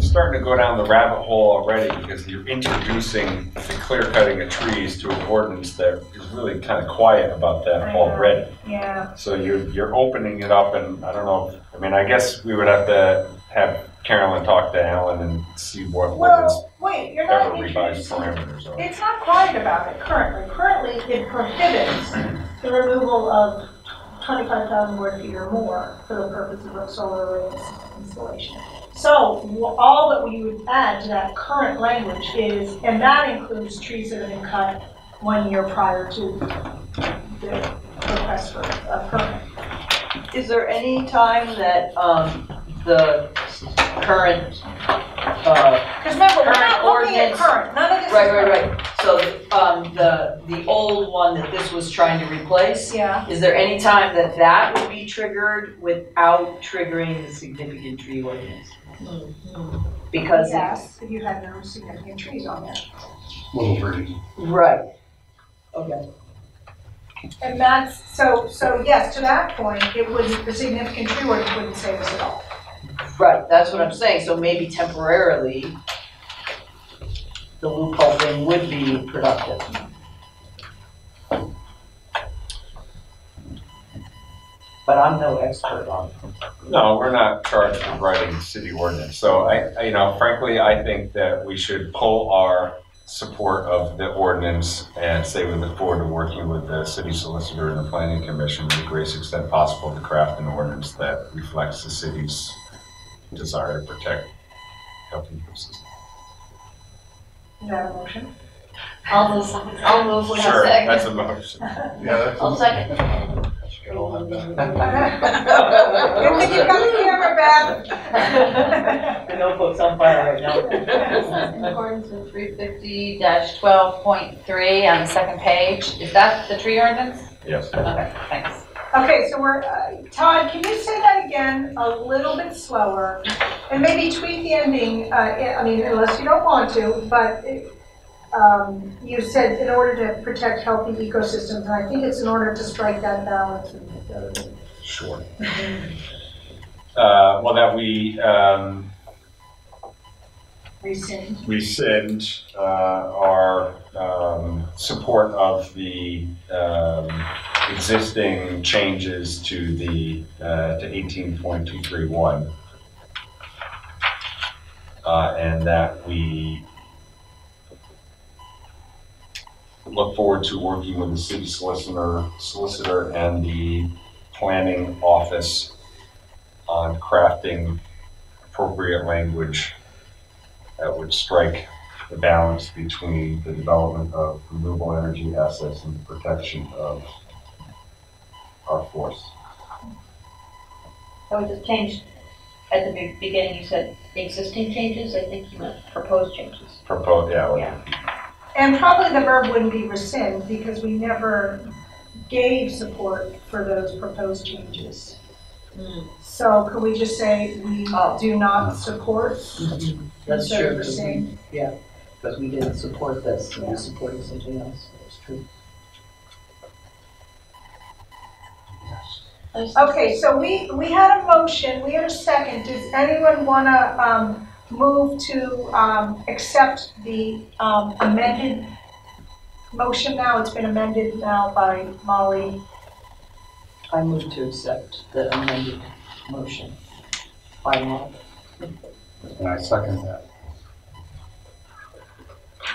starting to go down the rabbit hole already, because you're introducing the clear cutting of trees to an ordinance that is really kind of quiet about that I know. already. Yeah, So you're, you're opening it up and I don't know, I mean, I guess we would have to have Carolyn talk to Alan and see what, what his well, wait, you're not ever revised parameters are. It's not quiet about it currently. Currently, it prohibits the removal of twenty-five thousand board feet or more for the purpose of a solar array installation. So all that we would add to that current language is, and that includes trees that have been cut one year prior to the request for a permit. Is there any time that, um, the current, uh, Because remember, we're not Current looking at ordinance. current, none of this is right, right, current. right, so, um, the, the old one that this was trying to replace, Yeah, is there any time that that would be triggered without triggering the significant tree ordinance? Because, it- yes, if you had no significant trees on there. Little birdie. right, okay. And that's, so, so yes, to that point, it wouldn't, the significant tree ordinance wouldn't save us at all. Right, that's what I'm saying, so maybe temporarily, the loophole thing would be productive. But I'm no expert on it. No, we're not charged with writing city ordinance. So I, I- you know, frankly, I think that we should pull our support of the ordinance and say we look forward to working with the city solicitor and the planning commission to the greatest extent possible to craft an ordinance that reflects the city's desire to protect healthy ecosystems. Is that a motion? I'll move, I'll move Sure, second. that's a motion. Yeah, that's. I'll second. Good thing you've got the camera back. The notebook's on fire right now. In accordance with three fifty twelve point three on the second page, is that the tree ordinance? Yes. Okay, thanks. Okay, so we're, uh, Todd, can you say that again a little bit slower? And maybe tweak the ending, uh, I mean, unless you don't want to, but it, um, you said in order to protect healthy ecosystems, and I think it's in order to strike that balance. and- Sure. Uh, well, that we, um, Rescind. rescind uh, our um, support of the um, existing changes to the, uh, to 18.231. Uh, And that we look forward to working with the city solicitor, solicitor and the planning office on crafting appropriate language that would strike the balance between the development of renewable energy assets and the protection of our forests. So we just changed, at the beginning, you said existing changes, I think you meant proposed changes. Propose, yeah, like- Yeah. And probably the verb wouldn't be rescind because we never gave support for those proposed changes. Hmm. So could we just say we Oh. do not support That's true, of because we, rescind? because we didn't support this, we Yeah. were something else, that's true. Okay, so we, we had a motion, we had a second. Does anyone want to um, move to um, accept the um, amended motion now? It's been amended now by Molly. I move to accept the amended motion by Mark. And I second that.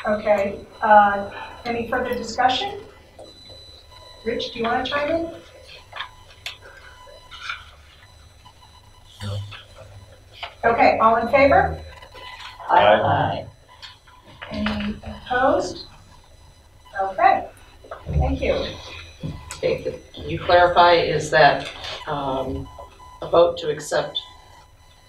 Okay, uh, any further discussion? Rich, do you want to chime in? No. Okay, all in favor? Aye. Any opposed? Okay, thank you. Can you clarify, is that um, a vote to accept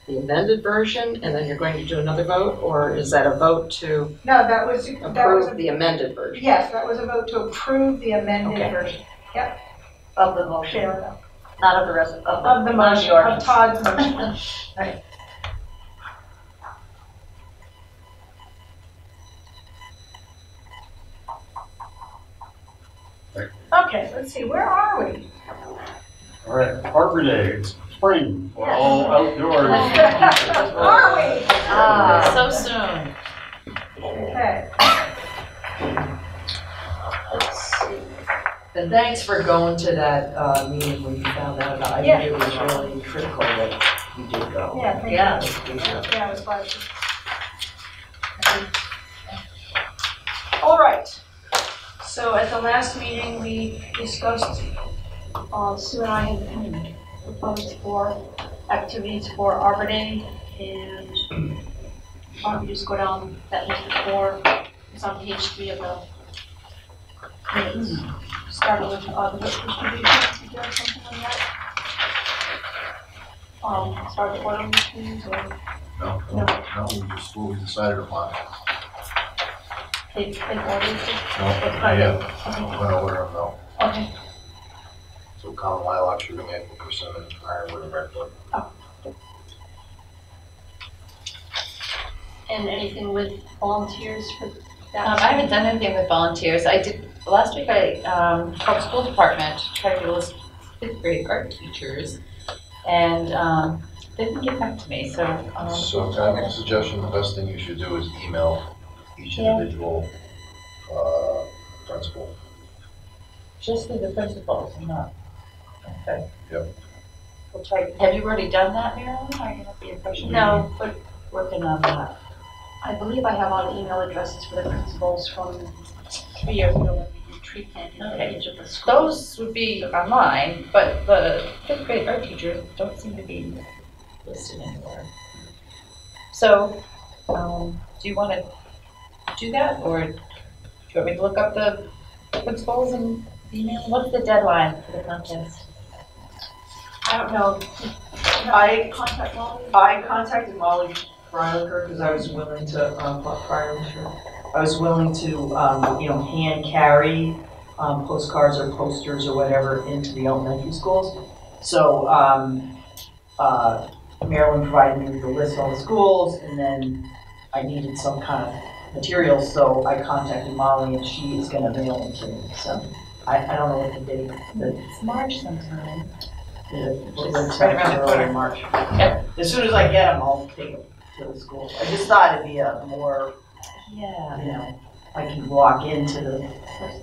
the amended version and then you're going to do another vote? Or is that a vote to No, that was, that was, approve the amended version? yes, that was a vote to approve the amended Okay. version. Of the motion, Fair not of the rest, of the. Of the not motion, of ordinance. Todd's motion. Right. Okay, let's see, where are we? All right, Arbor Day, it's spring, we're all outdoors. Are we? Ah, so soon. Okay. Let's see. And thanks for going to that, uh, meeting when you found out about, I Yeah. think it was really critical that you did go. Yeah, thank you. Yeah. Yeah, it was fun. All right. So at the last meeting, we discussed, uh, Sue and I had proposed for activities for Arbor Day and why don't we just go down that list before, it's on page three of the minutes. Starting with, uh, the book distribution, is there something on that? Um, start the order meetings or No, no, no, we just, what we decided upon. they, they ordered it? No, not yet. okay. I'm order them though. Okay, So common lilac, sugar maple, persimmon, ironwood, and redwood. and anything with volunteers for that? Um, I haven't done anything with volunteers. I did, last week I, um, called the school department, to try to get a list fifth grade art teachers. And, um, they didn't get back to me, so, um. So can I make a suggestion? The best thing you should do is email each Yeah. individual, uh, principal. Just leave the principals, and not, okay. Yep. We'll try, have you already done that, Marilyn? Are you have the impression? No, but Working on that. I believe I have all the email addresses for the principals from three years ago when we did tree planting at Okay. each of the schools. Those would be online, but the fifth grade art teachers don't seem to be listed anywhere. So, um, do you wanna do that, or do you want me to look up the principals and email? What's the deadline for the contest? I don't know, I contact Molly. I contacted Molly Frylicker because I was willing to, um, Frylicker, I was willing to, um, you know, hand carry, um, postcards or posters or whatever into the elementary schools. So, um, uh, Marilyn provided me with a list of all the schools and then I needed some kind of materials, so I contacted Molly and she is gonna mail them to me, so. I, I don't know what the date, the, It's March sometime. It's right around the corner. March. Yep. As soon as I get them, I'll take them to the school. I just thought it'd be a more, Yeah. you know, I can walk into the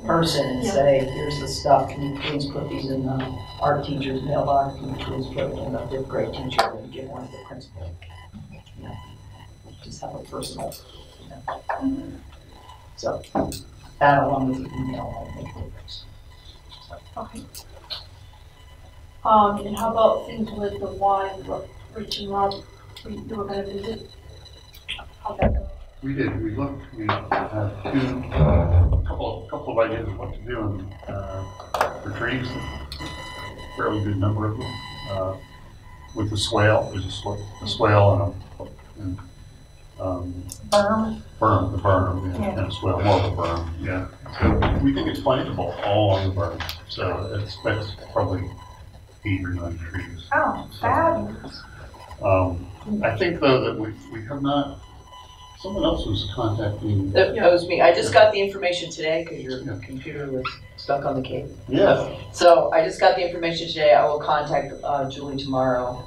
person and Yeah. say, here's the stuff, can you please put these in the art teacher's mailbox? Can you please put them in the fifth grade teacher and give one to the principal? You know, Just have a personal, you know. Mm-hmm. So, that along with the email, I think works. Okay. Um, and how about things with the Y, Rich and Rob, we you were gonna visit? How'd that go? We did, we looked, we have two, a couple, couple of ideas of what to do in, uh, for trees. Fairly good number of them, uh, with the swale, there's a swale, a swale and a, and, um, Berm? berm, the berm, yeah, and a swale, more of a berm, yeah. So we think it's plantable all on the berm, so it's, that's probably eight or nine trees. Oh, fabulous. Um, I think though that we, we have not, someone else was contacting. That that was me. I just got the information today because your Yeah. computer was stuck on the cable. Yeah, So I just got the information today. I will contact uh, Julie tomorrow.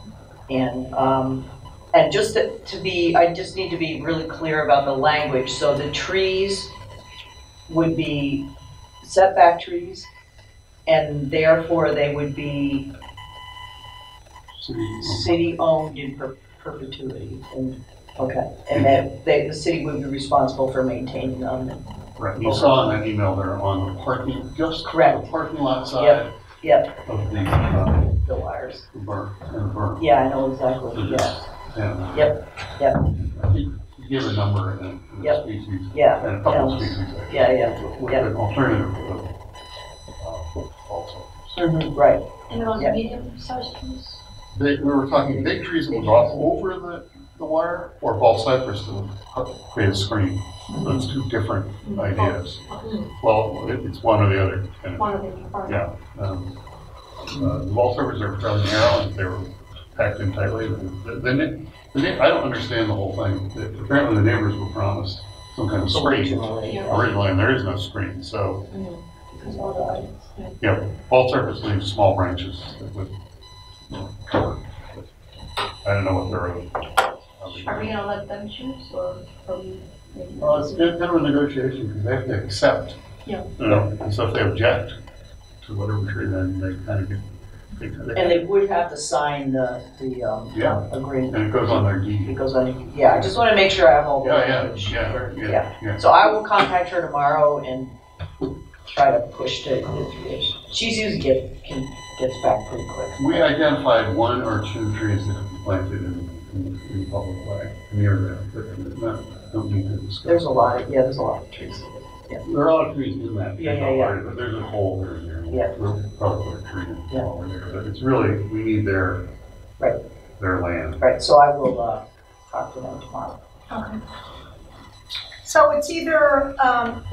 And, um, and just to to be, I just need to be really clear about the language. So the trees would be setback trees and therefore they would be city, city-owned in per- perpetuity. And, okay, and that they, the city would be responsible for maintaining them. right, you saw in that email there on the parking, just Correct. the parking lot side Yep, yep. of the, uh, The wires. the berm, and the berm. Yeah, I know exactly, yeah, And Yep, yep. I think you gave a number and and Yep. species, yeah, and a couple of Yeah. species. yeah, yeah. With Yep. an alternative, uh, uh, also. Mhm, Right, And those Yeah. medium sized trees? Big, we were talking big trees that would go up over the, the wire, or bald cypress that would create a screen. Those two different ideas. Well, it- it's one or the other. kind of. One of them, or- Yeah. um, uh, The wall covers are fairly narrow and they were packed in tightly. The, the, ne- the ne- I don't understand the whole thing. The- Apparently the neighbors were promised some kind of screen. Originally, Originally, and there is no screen, so, because all yeah. yeah, all surface leaves small branches that would you know, cover. I don't know what they're. Are we gonna let them choose, or are we? maybe- Well, it's kind of a negotiation because they have to accept. Yeah. You know, and so if they object to whatever tree, then they kind of get. they- they- And they would have to sign the, the, um, Yeah. agreement. And it goes on their deed. It goes on, yeah, I just wanna make sure I have all the Yeah, yeah, language. yeah, yeah, yeah. So I will contact her tomorrow and try to push to, she's usually get, can, gets back pretty quick. We identified one or two trees that could be planted in, in, in public way near there, but not, don't need to discuss. There's a lot of, yeah, there's a lot of trees. There are a lot of trees in that. Yeah, yeah, yeah. But there's a hole there, there. Yeah. We'll probably put a tree in Yeah. over there, but it's really, we need their. Right. Their land. Right, so I will, uh, talk to them tomorrow. Okay. So it's either, um,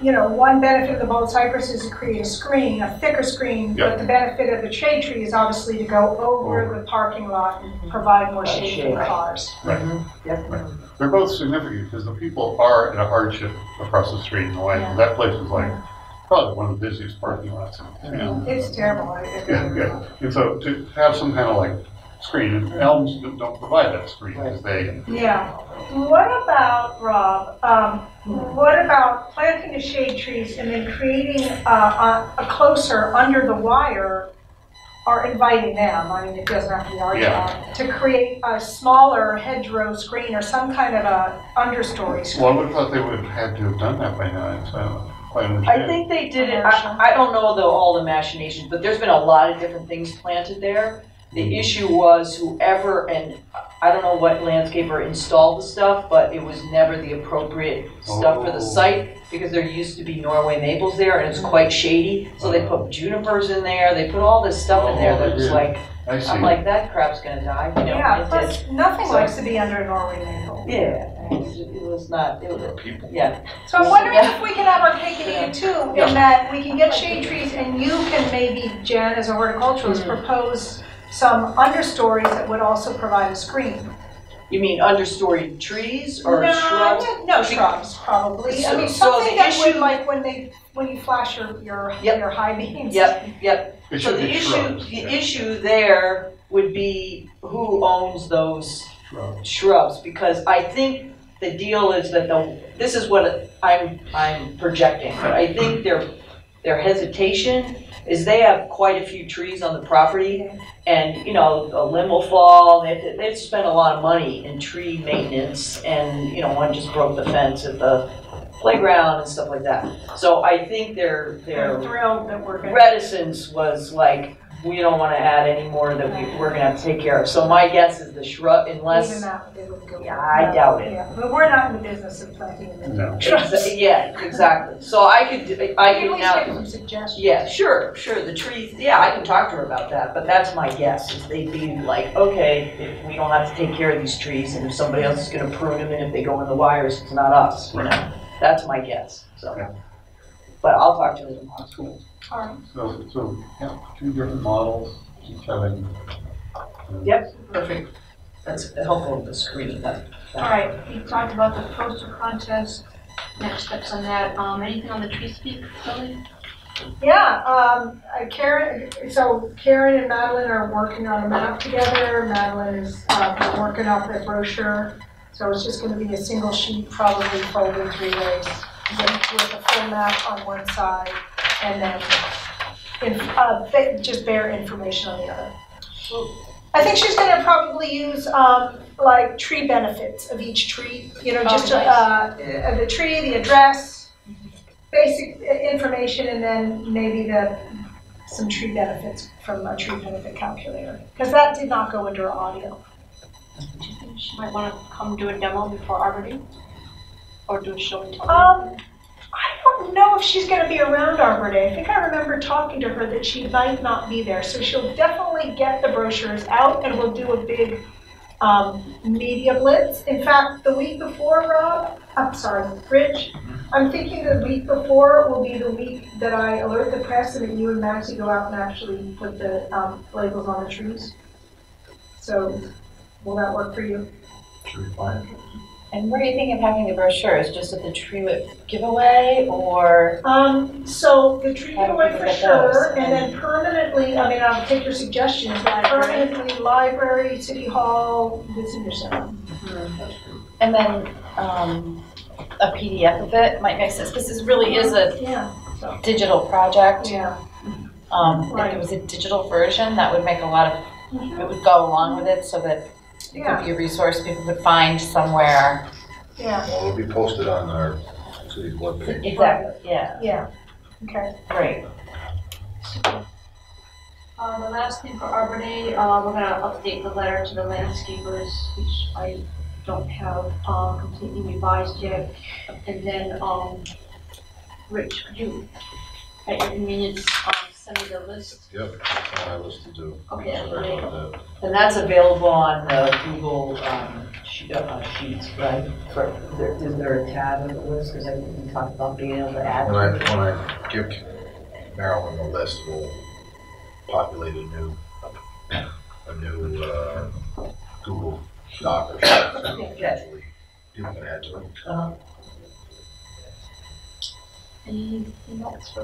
you know, one benefit of the bald cypress is to create a screen, a thicker screen, Yep. but the benefit of the shade tree is obviously to go over the parking lot and mm-hmm. provide more shade for the Shade. cars. Right. Mm-hmm. Yep. right. They're both significant because the people are in a hardship across the street in the way. Yeah. That place is like probably one of the busiest parking lots in town. It's terrible. I- I- Yeah, yeah. And so to have some kind of like screen, and elms don't provide that screen because they, Yeah. What about, Rob, um, what about planting the shade trees and then creating uh, a, a closer under the wire or inviting them, I mean, it doesn't have to be our Yeah. job, to create a smaller hedgerow screen or some kind of a understory screen? well, I would have thought they would have had to have done that by now, so I don't I think they did it, I, I don't know the, all the machinations, but there's been a lot of different things planted there. The issue was whoever, and I don't know what landscaper installed the stuff, but it was never the appropriate stuff for Oh. the site, because there used to be Norway maples there, and it's quite shady, so they put junipers in there, they put all this stuff in there Oh, that was like, I see. I'm like, that crap's gonna die, you know, Yeah, it did. plus, nothing So- likes to be under a Norway maple. Yeah, it was, it was not, it was, People. yeah, So I'm wondering Yeah. if we can have our cake and eat it too, Yeah. in that we can get shade trees and you can maybe, Jen, as a horticulturalist, Mm-hmm. propose some understories that would also provide a screen. you mean understory trees or No, shrubs? No shrubs, probably. I mean, So- so something the that would issue- like when they, when you flash your, your, Yep. your high beams. Yep, yep, It So the issue, shrubs, the yeah. issue there would be who owns those Shrubs. shrubs, because I think the deal is that the, this is what I'm, I'm projecting, but I think their, their hesitation is they have quite a few trees on the property, and, you know, a limb will fall, they, they've spent a lot of money in tree maintenance, and, you know, one just broke the fence at the playground and stuff like that. So I think their, their They're thrilled that we're reticence was like, we don't wanna add any more that we, we're gonna have to take care of. So my guess is the shrub, Even unless, that, they wouldn't go. Yeah, I doubt it. Yeah, But we're not in the business of planting and No. shrubs. Exa- yeah, exactly. So I could, I We could can at least give now, some suggestions. yeah, sure, sure, the trees, yeah, I can talk to her about that, but that's my guess, is they'd be like, okay, if we don't have to take care of these trees, and if somebody else is gonna prune them, and if they go in the wires, it's not us, you know? That's my guess, so. Yeah. But I'll talk to her tomorrow. Cool. All right. So, so, yeah, two different models, each having. uh, Yep, perfect. That's helpful with the screen, that. that- All right, we talked about the poster contest, next steps on that, um, anything on the tree speak, Kelly? Yeah, um, uh, Karen, so Karen and Madeline are working on a map together. Madeline is, uh, working up a brochure. So it's just gonna be a single sheet, probably folded three ways, with with a full map on one side and then, in, uh, just bare information on the other. I think she's gonna probably use, um, like tree benefits of each tree, you know, just, Oh, uh, uh, the tree, the address, basic information, and then maybe the, some tree benefits from a tree benefit calculator. Because that did not go into under audio. Do you think she might wanna come do a demo before Arbor Day? Or do a show and tell? Um, I don't know if she's gonna be around Arbor Day. I think I remember talking to her that she might not be there, so she'll definitely get the brochures out and we'll do a big, um, media blitz. In fact, the week before, Rob, I'm sorry, Rich, I'm thinking the week before will be the week that I alert the press and that you and Maxie go out and actually put the, um, labels on the trees. So, will that work for you? Should be fine. And where are you thinking of having the brochures? Just at the tree whip giveaway or? Um, so the tree giveaway for sure, and then permanently, I mean, I'll take your suggestions, but permanently, library, city hall, senior center. And then, um, a PDF of it might make sense, this really is a Yeah, digital project. yeah. Um, if Right. it was a digital version, that would make a lot of, it would go along with it so that it Yeah. could be a resource people could find somewhere. Yeah, Well, it'll be posted on our city's webpage. Exactly, yeah, yeah, okay. great. Uh, the last thing for Arbor Day, uh, we're gonna update the letter to the landscapers, which I don't have, uh, completely revised yet. And then, um, Rich, could you, at your convenience, um, send me the list? Yep, that's on my list to do. Okay, Sorry about that. And that's available on the Google, um, sheet, uh, sheets, right? For, there, is there a tab in the list, because I think we talked about being able to add. When I, when I give Marilyn the list, we'll populate a new, a new, uh, Google Doc or something. Okay. People can add to it. Uh,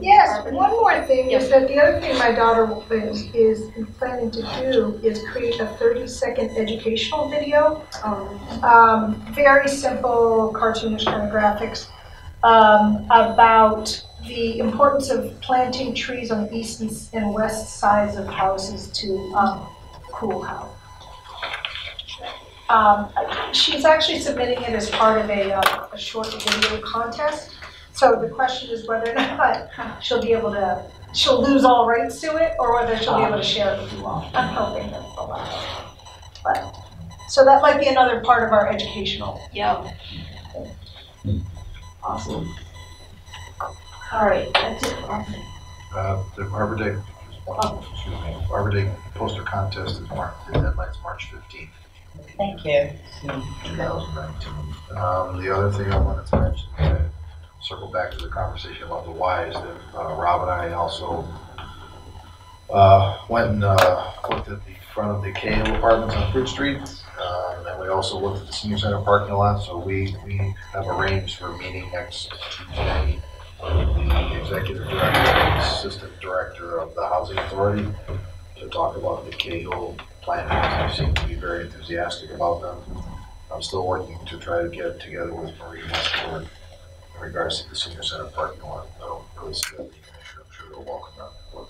Yes, one more thing is that the other thing my daughter is, is planning to do is create a thirty-second educational video. Um, very simple cartoonish kind of graphics um, about the importance of planting trees on the east and and west sides of houses to um, cool house. Um, she's actually submitting it as part of a, uh, a short video contest. So the question is whether or not she'll be able to, she'll lose all rights to it, or whether she'll be able to share it with you all. I'm hoping that's the latter. But, so that might be another part of our educational Yeah. Awesome. All right, that's it for Arbor Day. Uh, the Arbor Day, excuse me, Arbor Day poster contest is March, the deadline's March fifteenth, Thank you. two thousand nineteen. Um, the other thing I wanted to mention, circle back to the conversation about the is that, uh, Rob and I also, uh, went and, uh, looked at the front of the Cahill Apartments on Bridge Street. Um, and we also looked at the senior center parking lot, so we, we have arranged for a meeting next Tuesday with the executive director and assistant director of the housing authority to talk about the Cahill plans. They seem to be very enthusiastic about them. I'm still working to try to get together with Marie Westport in regards to the senior center parking lot. I don't really see that being an issue. I'm sure they'll welcome that.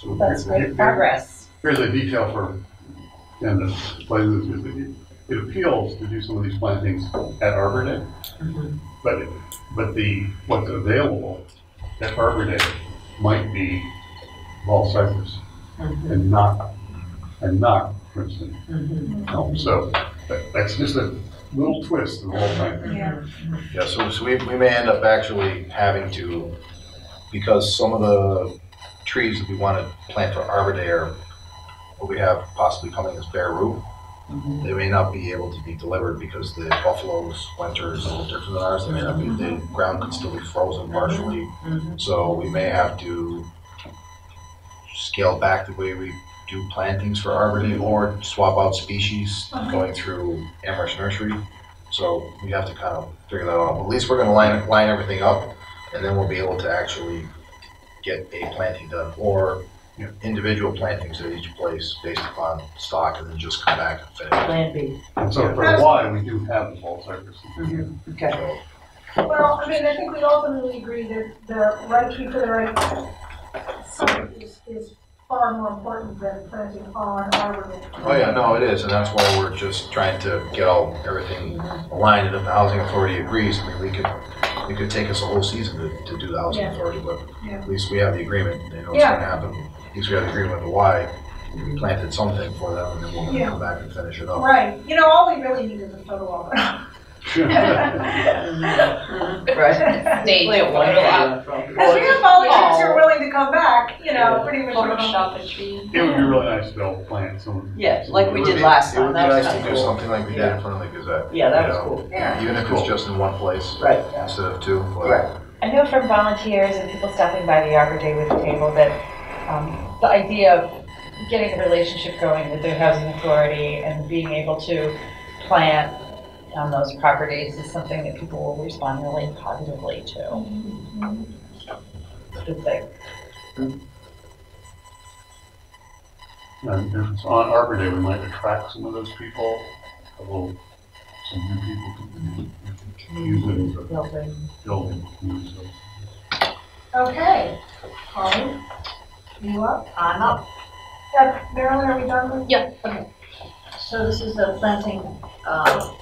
So That's here- great progress. Here's a detail for, and the, plans is that it- appeals to do some of these plantings at Arbor Day. Mm-hmm. But, but the, what's available at Arbor Day might be bald cypress mm-hmm. and not, and not Princeton. elm. So that, that's just a little twist of the whole thing. Yeah. Yeah, so, so we, we may end up actually having to, because some of the trees that we want to plant for Arbor Day are, what we have possibly coming as bare root. Mm-hmm. They may not be able to be delivered because the buffalo's winter is a little different than ours. They may not be, the mm-hmm. ground could still be frozen partially. Mm-hmm. So we may have to scale back the way we do plantings for Arbor Day or swap out species uh-huh. going through Amherst Nursery. So we have to kind of figure that out. At least we're gonna line, line everything up and then we'll be able to actually get a planting done or Yeah. individual plantings at each place based upon stock and then just come back and finish. Plan B. And so for a while, we do have the bald cypress. Mm-hmm. Okay. So Well, I mean, I think we ultimately agree that the right tree for the right site is, is far more important than planting on Arbor Day. Oh, yeah, no, it is, and that's why we're just trying to get all, everything aligned, and if the housing authority agrees, I mean, we could, it could take us a whole season to, to do the housing Yeah. authority, but Yeah. at least we have the agreement, they know it's Yeah. gonna happen. At least we have the agreement with the Y, we planted something for them, and then we'll Yeah. come back and finish it up. Right, you know, all we really need is a photo of it. Right. Stage Play it one photo shot. op. Because we have volunteers who are willing to come back, you know, pretty much. Photoshop a tree. It would be really nice to be able to plant some. Yeah, like It we would did be- last time, It would be was nice kind to of do cool. something like we did in front of the Gazette. Yeah, that you was know, cool. Yeah. Even if it's just in one place Right, instead of two. but- right. I know from volunteers and people stopping by the Arbor Day with the table that um, the idea of getting a relationship going with their housing authority and being able to plant on those properties is something that people will respond really positively to. Good thing. And if it's on Arbor Day, we might attract some of those people, a little, some new people to use it as a Building. building. use. Okay, Holly, you up? I'm up. Uh, Marilyn, are we done with? Yeah, okay. So this is the planting, uh,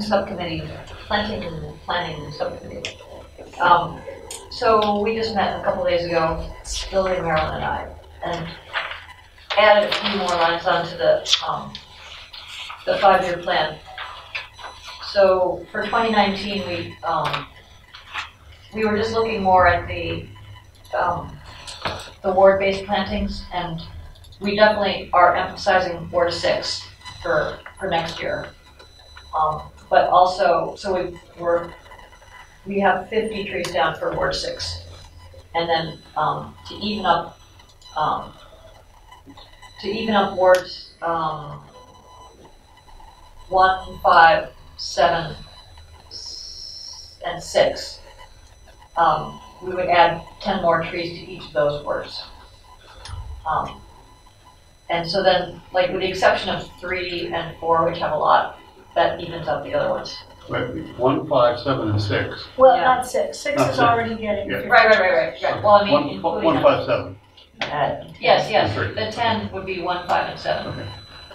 subcommittee, planting and planning subcommittee. Um, so we just met a couple days ago, Hillary, Marilyn and I, and added a few more lines onto the, um, the five-year plan. So for 2019, we, um, we were just looking more at the, um, the ward-based plantings and we definitely are emphasizing Ward six for, for next year. Um, but also, so we, we're, we have fifty trees down for Ward six. And then, um, to even up, um, to even up wards, um, one, five, seven, s- and six, um, we would add ten more trees to each of those wards. Um, and so then, like with the exception of three and four, which have a lot, that evens out the other ones. Right, one, five, seven, and six. Well, Yeah. not six, six Not is six. already getting. Yeah. Right, right, right, right, right, well, I mean, One, including one, them. five, seven. Uh, Yes, yes, Three. the ten would be one, five, and seven. Okay.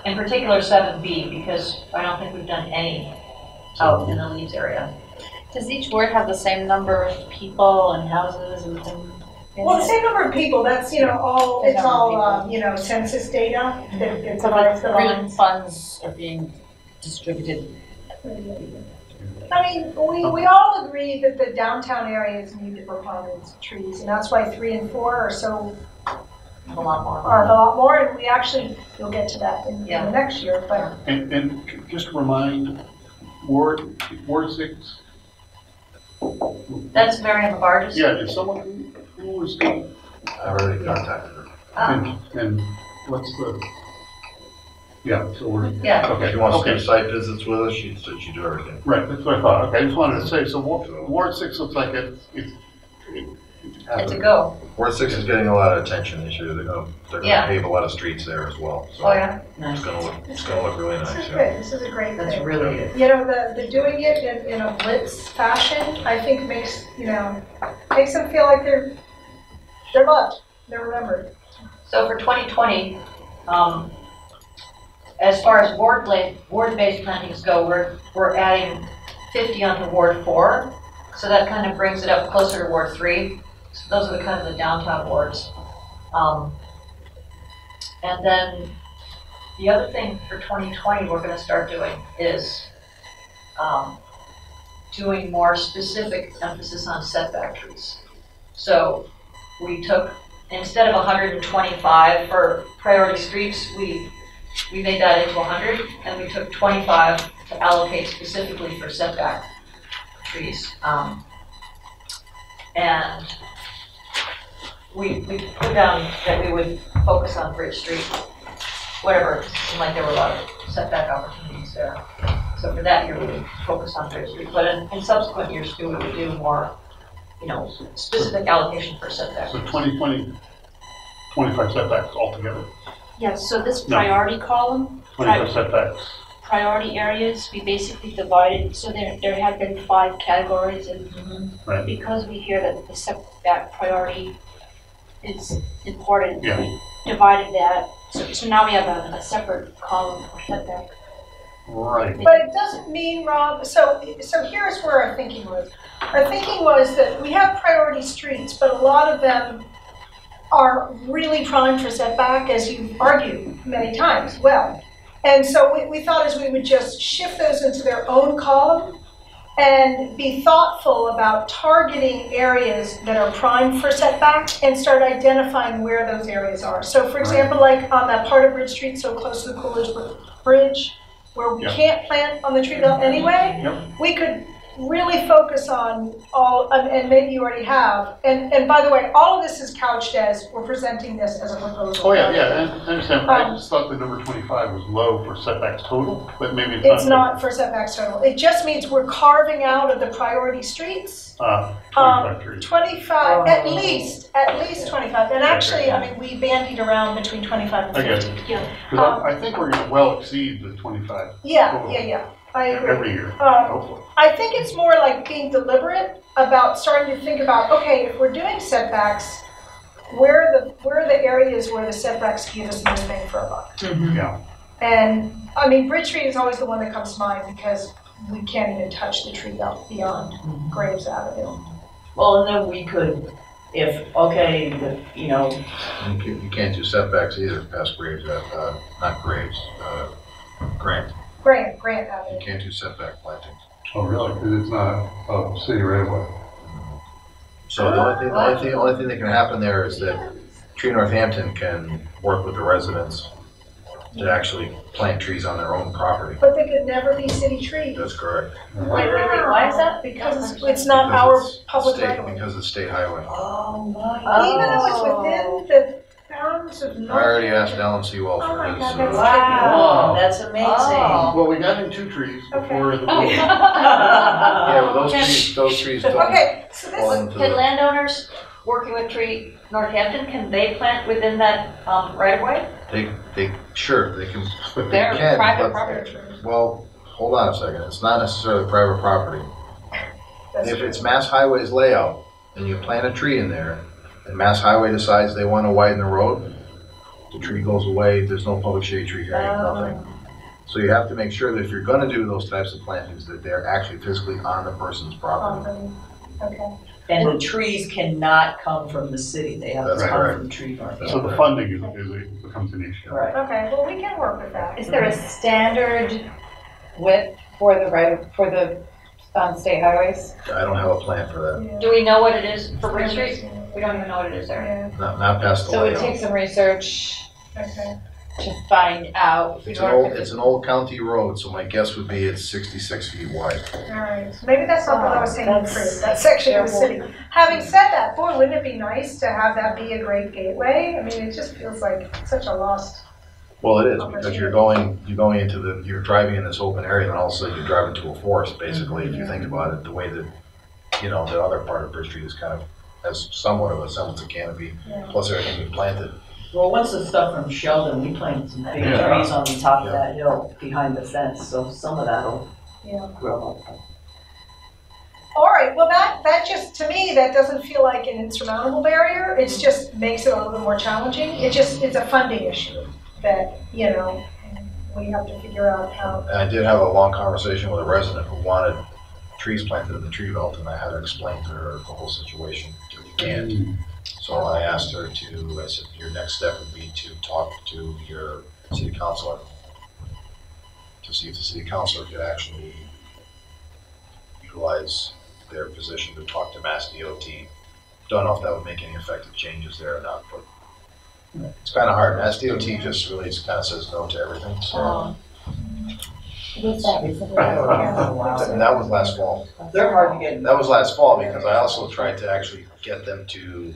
In particular, seven B, because I don't think we've done any out in the Leeds area. Does each ward have the same number of people and houses and things? Well, the same number of people, that's, you know, all, The it's number of all, people. um, you know, census data that that So provides the the green lines. funds are being distributed. I mean, we, we all agree that the downtown areas need the preponderance of trees, and that's why three and four are so, A lot more. are a lot more, and we actually, you'll get to that in, in the next year, but And, and just remind, Ward, Ward six? That's Marianne LaBarge's. Yeah, did someone, who- who was the, I've already contacted her. Ah, and, and what's the? Yeah, so we're, Yeah, okay, She wants to do okay, site visits with us, she said she'd do everything. right, that's what I thought, okay, I just wanted to say, so Ward, Ward six looks like it's, it's, it's a go. Ward six is getting a lot of attention this year, they're gonna, they're Yeah. gonna pave a lot of streets there as well, so. Oh, yeah? It's gonna look, it's gonna look really nice. this nice, is yeah. good, this is a great That's thing. really good. You know, the, the doing it in, in a blitz fashion, I think makes, you know, makes them feel like they're, they're loved, they're remembered. So for 2020, um, as far as ward ward-based plantings go, we're, we're adding 50 onto Ward 4. So that kind of brings it up closer to Ward 3. So those are the kind of the downtown wards. Um, and then the other thing for 2020 we're gonna start doing is, um, doing more specific emphasis on setback trees. So we took instead of hundred and twenty-five for priority streets, we, we made that into hundred, and we took twenty-five to allocate specifically for setback trees. Um, and we, we put down that we would focus on Bridge Street, whatever, it seemed like there were a lot of setback opportunities there. So for that year, we would focus on Bridge Street, but in, in subsequent years too, we would do more, you know, specific allocation for setback. so 2020, 25 setbacks altogether, Yes, so this No. priority column, twenty-five setbacks. priority areas, we basically divided, so there, there have been five categories and Right. because we hear that the setback priority is important, Yeah. we divided that. So, so now we have a, a separate column for setback. Right, But it doesn't mean, Rob, so, so here's where our thinking was. Our thinking was that we have priority streets, but a lot of them are really prime for setback, as you've argued many times, well. And so we, we thought as we would just shift those into their own column and be thoughtful about targeting areas that are prime for setback and start identifying where those areas are. So for example, like on that part of Bridge Street, so close to the Coolidge Bridge, where we Yeah. can't plant on the tree belt mm-hmm. anyway, Yep. we could really focus on all, and, and maybe you already have. And, and by the way, all of this is couched as, we're presenting this as a proposal. Oh, yeah, yeah, I I understand. I Um, just thought the number twenty-five was low for setbacks total, but maybe it's not. It's not for setbacks total. It just means we're carving out of the priority streets, Uh, Um, twenty-five trees. twenty-five, at Oh. least, at least twenty-five. And actually, I mean, we bandied around between twenty-five and I get fifty. it. Because I, I think we're gonna well exceed the twenty-five Yeah, yeah, yeah, I agree. every year, Um, hopefully. I think it's more like being deliberate about starting to think about, okay, if we're doing setbacks, where are the, where are the areas where the setbacks give us the most bang for our buck? Yeah. And, I mean, Bridge Street is always the one that comes to mind because we can't even touch the tree belt beyond Graves Avenue. Well, and then we could, if, okay, the, you know, You can't, you can't do setbacks either past Graves, uh, uh, not Graves, uh, Grant. Grant, Grant Avenue. You can't do setback plantings. Oh, really? Because it's not a city right away. So the only thing, the only thing, the only thing that can happen there is that Tree Northampton can work with the residents to actually plant trees on their own property. But they could never be city trees. That's correct. Wait, wait, wait, why is that? Because it's, it's not our it's public state- right of way. Because it's state highway. oh my. Even though it's within the bounds of I North. already asked Alan Sewell Oh for my his. God, uh, that's Wow, that's amazing. Oh. Well, we got him two trees before the. Yeah, well, those trees, those trees don't Okay, so fall this, into Can the, landowners working with Tree Northampton, can they plant within that, um, right of way? they, they, sure, they can, they They're can, private but, property. well, hold on a second, it's not necessarily private property. that's If it's Mass Highway's layout, and you plant a tree in there, and Mass Highway decides they wanna widen the road, the tree goes away, there's no public shade tree hearing, nothing. Oh. So you have to make sure that if you're gonna do those types of plantings, that they're actually physically on the person's property. property. Okay. And the trees cannot come from the city, they have That's to come correct. from Tree North. So the funding is, is, it becomes an issue. Right. Okay, well, we can work with that. Is there a standard width for the right, for the, um, state highways? I don't have a plan for that, Do we know what it is for Bridge Street? We don't even know what it is there. Yeah, not, not past the So it would take layout. some research okay. to find out. It's an old, it's an old county road, so my guess would be it's sixty-six feet wide. All right, so maybe that's not what I was saying, That's that section of the city. Having said that, boy, wouldn't it be nice to have that be a great gateway? I mean, it just feels like such a lost, Well, it is, because you're going, you're going into the, you're driving in this open area, and all of a sudden you're driving to a forest, mm-hmm. basically, if you think about it, the way that, you know, the other part of Bridge Street is kind of, has somewhat of a semblance of canopy, Yeah. plus everything we planted. Well, once the stuff from Sheldon, we planted some big Yeah. trees on the top of Yeah. that hill behind the fence, so some of that'll yeah. grow up. All right, well, that, that just, to me, that doesn't feel like an insurmountable barrier. It just makes it a little bit more challenging. It just, it's a funding issue that, you know, we have to figure out how. And I did have a long conversation with a resident who wanted trees planted in the tree belt, and I had to explain to her the whole situation, that you can't. Mm-hmm. So I asked her to, I said, your next step would be to talk to your city councilor to see if the city councilor could actually utilize their position to talk to Mass DOT. Don't know if that would make any effective changes there or not, but it's kind of hard. Mass DOT just really kind of says no to everything, so. What's that recently? And that was last fall. They're hard to get. That was last fall because I also tried to actually get them to,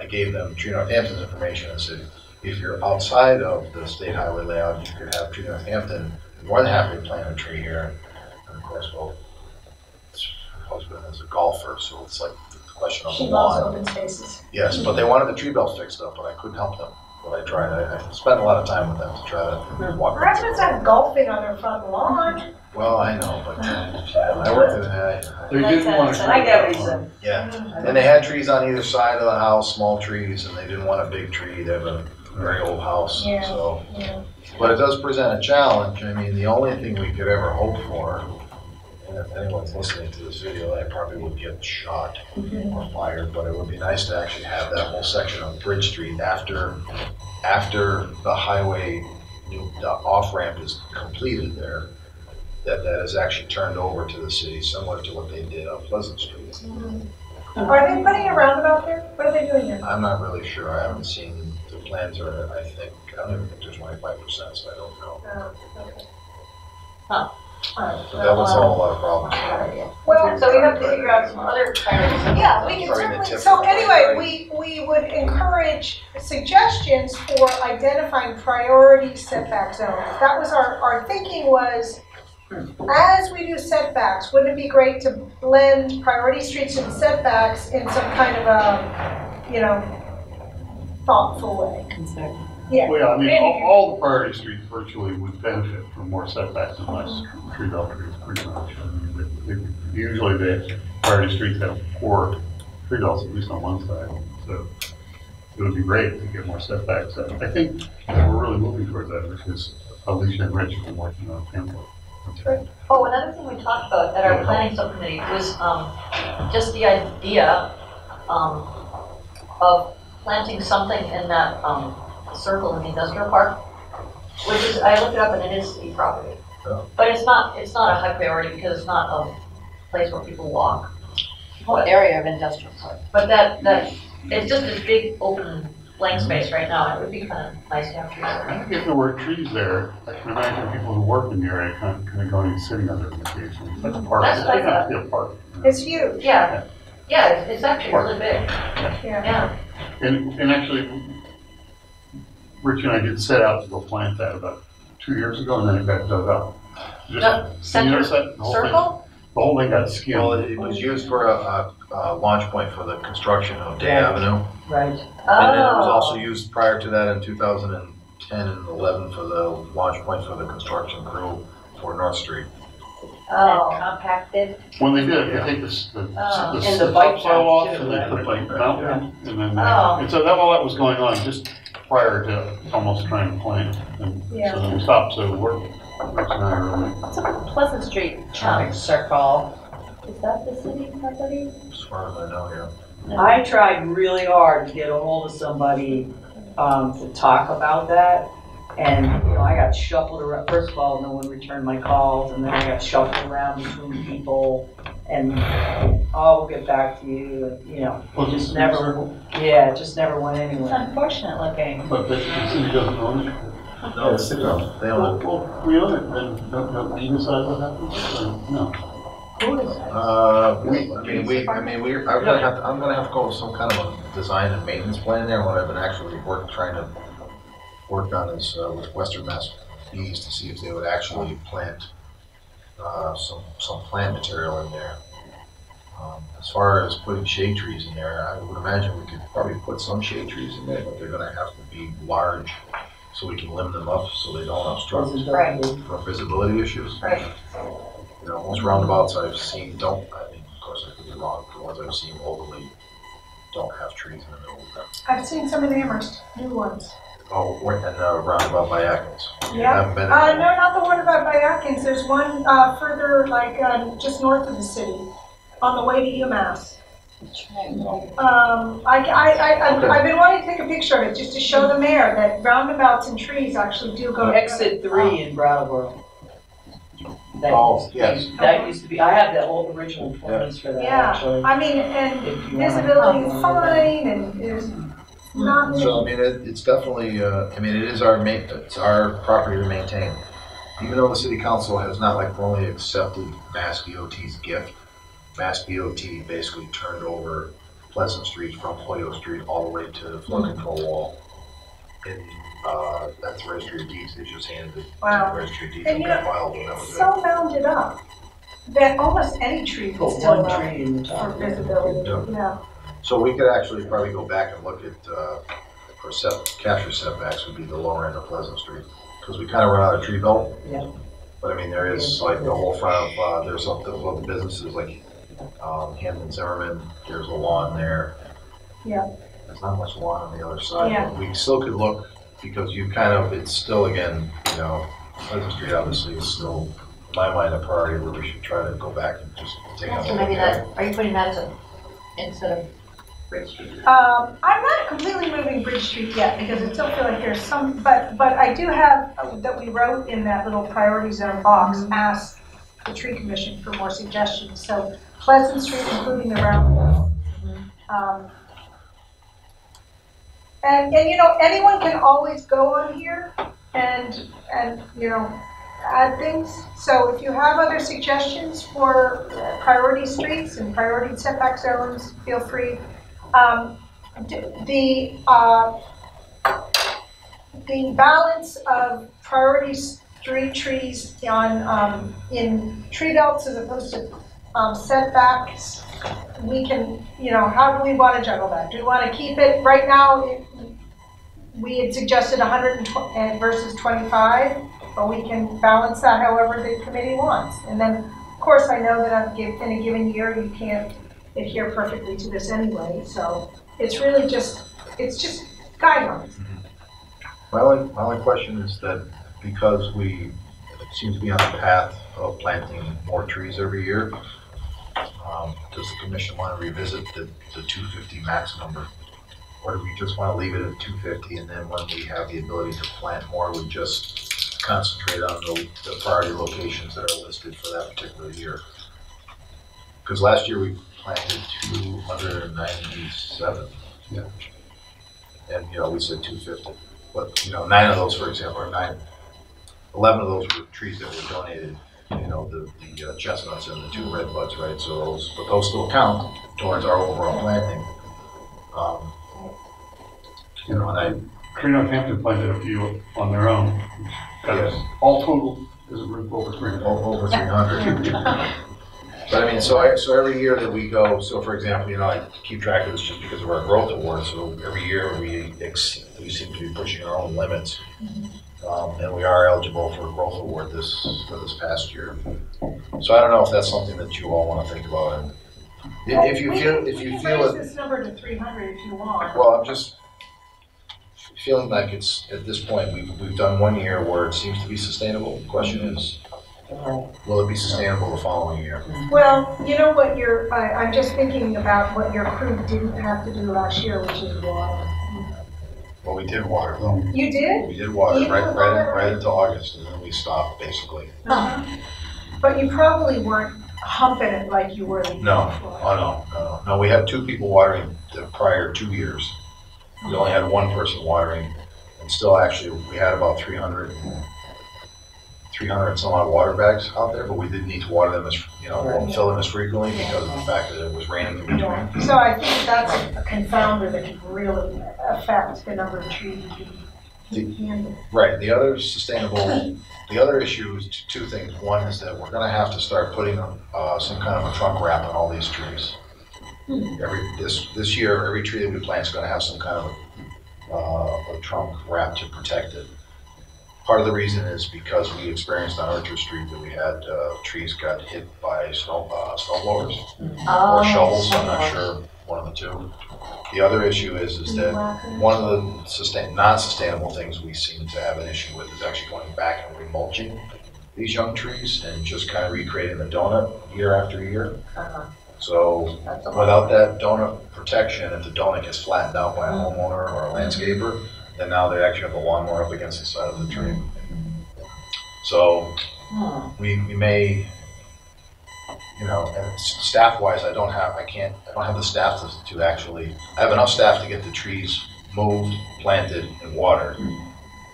I gave them Tree Northampton's information and said, if you're outside of the state highway layout, you could have Tree Northampton, more than happy to plant a tree here. And of course, well, her husband is a golfer, so it's like the question of the She loves lawn. open spaces. Yes, but they wanted the tree belt fixed up, but I couldn't help them. But I tried, I, I spent a lot of time with them to try to walk Her them husband's through. not golfing on her front lawn. Well, I know, but uh, I worked in, I, They didn't want to. I get what he said. Yeah, and they had trees on either side of the house, small trees, and they didn't want a big tree, they have a very old house, Yeah. so. Yeah. But it does present a challenge, I mean, the only thing we could ever hope for, and if anyone's listening to this video, I probably would get shot or fired, but it would be nice to actually have that whole section of Bridge Street after, after the highway new uh, off-ramp is completed there, that that is actually turned over to the city, similar to what they did on Pleasant Street. Are they putting a roundabout there? What are they doing there? I'm not really sure, I haven't seen, the plans or I think, I don't even think there's twenty-five percent, so I don't know. Oh, okay. Huh. All right. But that was all a lot of problems. Well, So we have to figure out some other priorities. Yeah, we can Sorry, the certainly, tip so was anyway, we, we would encourage suggestions for identifying priority setback zones. That was our, our thinking was, as we do setbacks, wouldn't it be great to blend priority streets and setbacks in some kind of a, you know, thoughtful way? Yeah. Well, yeah, I mean, all, all the priority streets virtually would benefit from more setbacks and less tree belt trees, pretty much. I mean, they- they- Usually the priority streets have poor tree belts, at least on one side, so it would be great to get more setbacks. I I think that we're really moving towards that, because Alicia and Rich have been working on a pamphlet. Oh, another thing we talked about at our planning subcommittee was, um, just the idea, um, of planting something in that, um, circle in the industrial park, which is, I looked it up and it is city property. Yeah. But it's not, it's not a high priority because it's not a place where people walk. Whole area of industrial park. But that, that, it's just this big open blank space right now, it would be kind of nice to have trees I there. think if there were trees there, I can imagine people who work in the area kind of, kind of going and sitting under them occasionally. That's a park, That's it what I doesn't have to be a park. It's huge, Yeah, yeah, it's- it's actually really big, yeah. yeah. And, and actually, Rich and I did set out to go plant that about two years ago, and then it got dug up. Just- The you center notice that? The whole thing- circle? The whole thing got Well, skimmed. it was used for a, a, a launch point for the construction of Day Avenue. Right. And then it was Oh. also used prior to that in two thousand and ten and eleven for the launch point for the construction crew for North Street. Oh, Compacted. When they did, it, they take this, the, Oh. the And the bike topsoil off, too, and they right? put like mountain, and then, Oh. and so that, all that was going on just prior to almost trying to plant. And Yeah. so then we stopped, so we're, Rich and I are really, What's up with Pleasant Street Chunk. Circle? Is that the city property? As far as I know, yeah. I tried really hard to get a hold of somebody, um, to talk about that. And, you know, I got shuffled around, first of all, no one returned my calls, and then I got shuffled around between people. And, oh, we'll get back to you, and, you know, it just never, yeah, it just never went It's anywhere. unfortunate looking. but the, the city doesn't own it. No, it's, no, they Well, own it. well, we own it, then, don't, don't you decide what happens, or no? Uh, we, I mean, we, I mean, we, I'm gonna have, to- I'm gonna have to go with some kind of a design and maintenance plan there, what I've been actually work, trying to work on is, uh, with Western Mass Bees to see if they would actually plant, uh, some, some plant material in there. Um, As far as putting shade trees in there, I would imagine we could probably put some shade trees in there, but they're gonna have to be large, so we can limit them up, so they don't obstruct Right. for visibility issues. Right. You know, most roundabouts I've seen don't, I mean, of course, I could be wrong, the ones I've seen overly don't have trees in the middle of them. I've seen some in Amherst, new ones. Oh, wait, and uh, roundabout by Atkins. You Yeah. haven't been in Uh, no, not the one about by Atkins, there's one, uh, further, like, um, just north of the city, on the way to UMass. Um, I, I, I, I've- I've been wanting to take a picture of it, just to show the mayor that roundabouts and trees actually do go. together. Exit three in Brattleboro. That Oh, used to be- yes. That used to be, I have the old original plans for that, Yeah. actually. I mean, and if you wanna- visibility is fine, and there's not. So, I mean, it, it's definitely, uh, I mean, it is our ma, it's our property to maintain. Even though the city council has not like formally accepted Mass DOT's gift, Mass DOT basically turned over Pleasant Street from Hoyo Street all the way to the flood control wall. And, uh, that's the registry of deeds, they just handed it to Wow. the registry of deeds And and you got know, filed, and that was it. So mounded up, that almost any tree Put still one up tree in the for top. visibility, Yeah. yeah. So we could actually probably go back and look at, uh, for set, capture setbacks would be the lower end of Pleasant Street. Cause we kinda run out of tree belt. Yeah. But I mean, there is like the whole front of, uh, there's some, there's little businesses like, um, Hampton Zimmerman, there's a lawn there. Yeah. There's not much lawn on the other side, Yeah. but we still could look, because you kind of, it's still again, you know, Pleasant Street obviously is still, in my mind, a priority where we should try to go back and just take a So look maybe at that, are you putting that as a, instead of Bridge Street? Um, I'm not completely moving Bridge Street yet, because I still feel like there's some, but, but I do have, uh, that we wrote in that little priority zone box, ask the tree commission for more suggestions, so Pleasant Street, including the roundabout. Um, And, and you know, anyone can always go on here and, and, you know, add things. So if you have other suggestions for uh, priority streets and priority setback zones, feel free. Um, The, uh, the balance of priority street trees on, um, in tree belts as opposed to um, setbacks, we can, you know, how do we want to juggle that? Do we want to keep it, right now, it- we had suggested 120 uh, versus 25, but we can balance that however the committee wants. And then, of course, I know that in a given year, you can't adhere perfectly to this anyway, so it's really just, it's just guidelines. My only, my only question is that because we seem to be on the path of planting more trees every year, um, does the commission want to revisit the, the two fifty max number? Or do we just want to leave it at two fifty and then when we have the ability to plant more, we just concentrate on the, the priority locations that are listed for that particular year? Because last year we planted two hundred and ninety-seven. Yeah. And, you know, we said two fifty. But, you know, nine of those, for example, or nine, eleven of those were trees that were donated, you know, the, the uh, chestnuts and the two red buds, right? So those, but those still count towards our overall planting. Um, You know, and I, Tree Northampton planted a few on their own. Got us all total is a group over three hundred. o- over three hundred. But I mean, so I, so every year that we go, so for example, you know, I keep track of this just because of our growth award, so every year we ex, we seem to be pushing our own limits. Um, and we are eligible for a growth award this, for this past year. So I don't know if that's something that you all wanna think about and if, if you We feel, can- if you feel it. this number to 300 if you want. Well, I'm just feeling like it's, at this point, we've, we've done one year where it seems to be sustainable. The question is, will it be sustainable the following year? Well, you know what your, I, I'm just thinking about what your crew didn't have to do last year, which is water. Well, we did water though. You did? We did water You right, did right, water? right into August and then we stopped basically. Uh-huh. But you probably weren't humping it like you were the year No, before. oh, no, no, no. No, we had two people watering the prior two years. We only had one person watering and still actually, we had about 300, 300 and some odd water bags out there, but we didn't need to water them as, you know, won't fill them as frequently because of the fact that it was raining in between. So I think that's a confounder that can really affect the number of trees you can handle. Right, the other sustainable, the other issue is t- two things. One is that we're gonna have to start putting, uh, some kind of a trunk wrap on all these trees. Every, this, this year, every tree that we plant is gonna have some kind of, uh, a trunk wrap to protect it. Part of the reason is because we experienced on Orchard Street that we had, uh, trees got hit by snow, uh, snow blowers. Or shovels, I'm not sure, one of the two. The other issue is, is that one of the sustain, non-sustainable things we seem to have an issue with is actually going back and remulching these young trees and just kind of recreating the donut year after year. So without that donut protection, if the donut gets flattened out by a homeowner or a landscaper, then now they actually have the lawnmower up against the side of the tree. So hmm. we, we may, you know, and staff-wise, I don't have, I can't, I don't have the staff to, to actually, I have enough staff to get the trees moved, planted, and watered.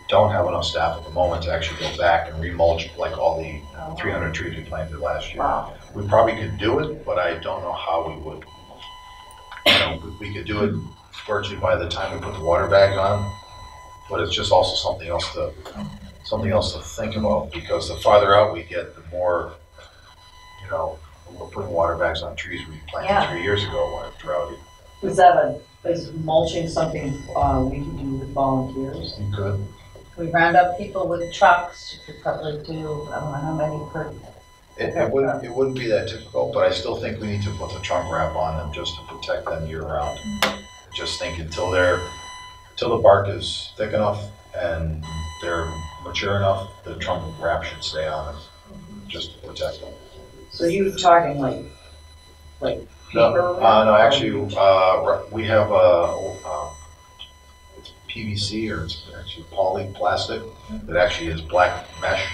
Don't have enough staff at the moment to actually go back and remulch like all the three hundred trees we planted last year. We probably could do it, but I don't know how we would. You know, we- we could do it virtually by the time we put the water bags on, but it's just also something else to, something else to think about, because the farther out we get, the more, you know, we're putting water bags on trees we planted Yeah. three years ago when it droughted. Is that a, is mulching something, uh, we can do with volunteers? You could, We round up people with trucks, you could probably do, I don't know how many per, it, it wouldn't, it wouldn't be that difficult, but I still think we need to put the trunk wrap on them just to protect them year round. Just think until they're, until the bark is thick enough and they're mature enough, the trunk wrap should stay on them, just to protect them. So you're talking like, like No, uh, no, actually, uh, we have, a, uh, it's PVC or it's actually poly plastic that actually is black mesh.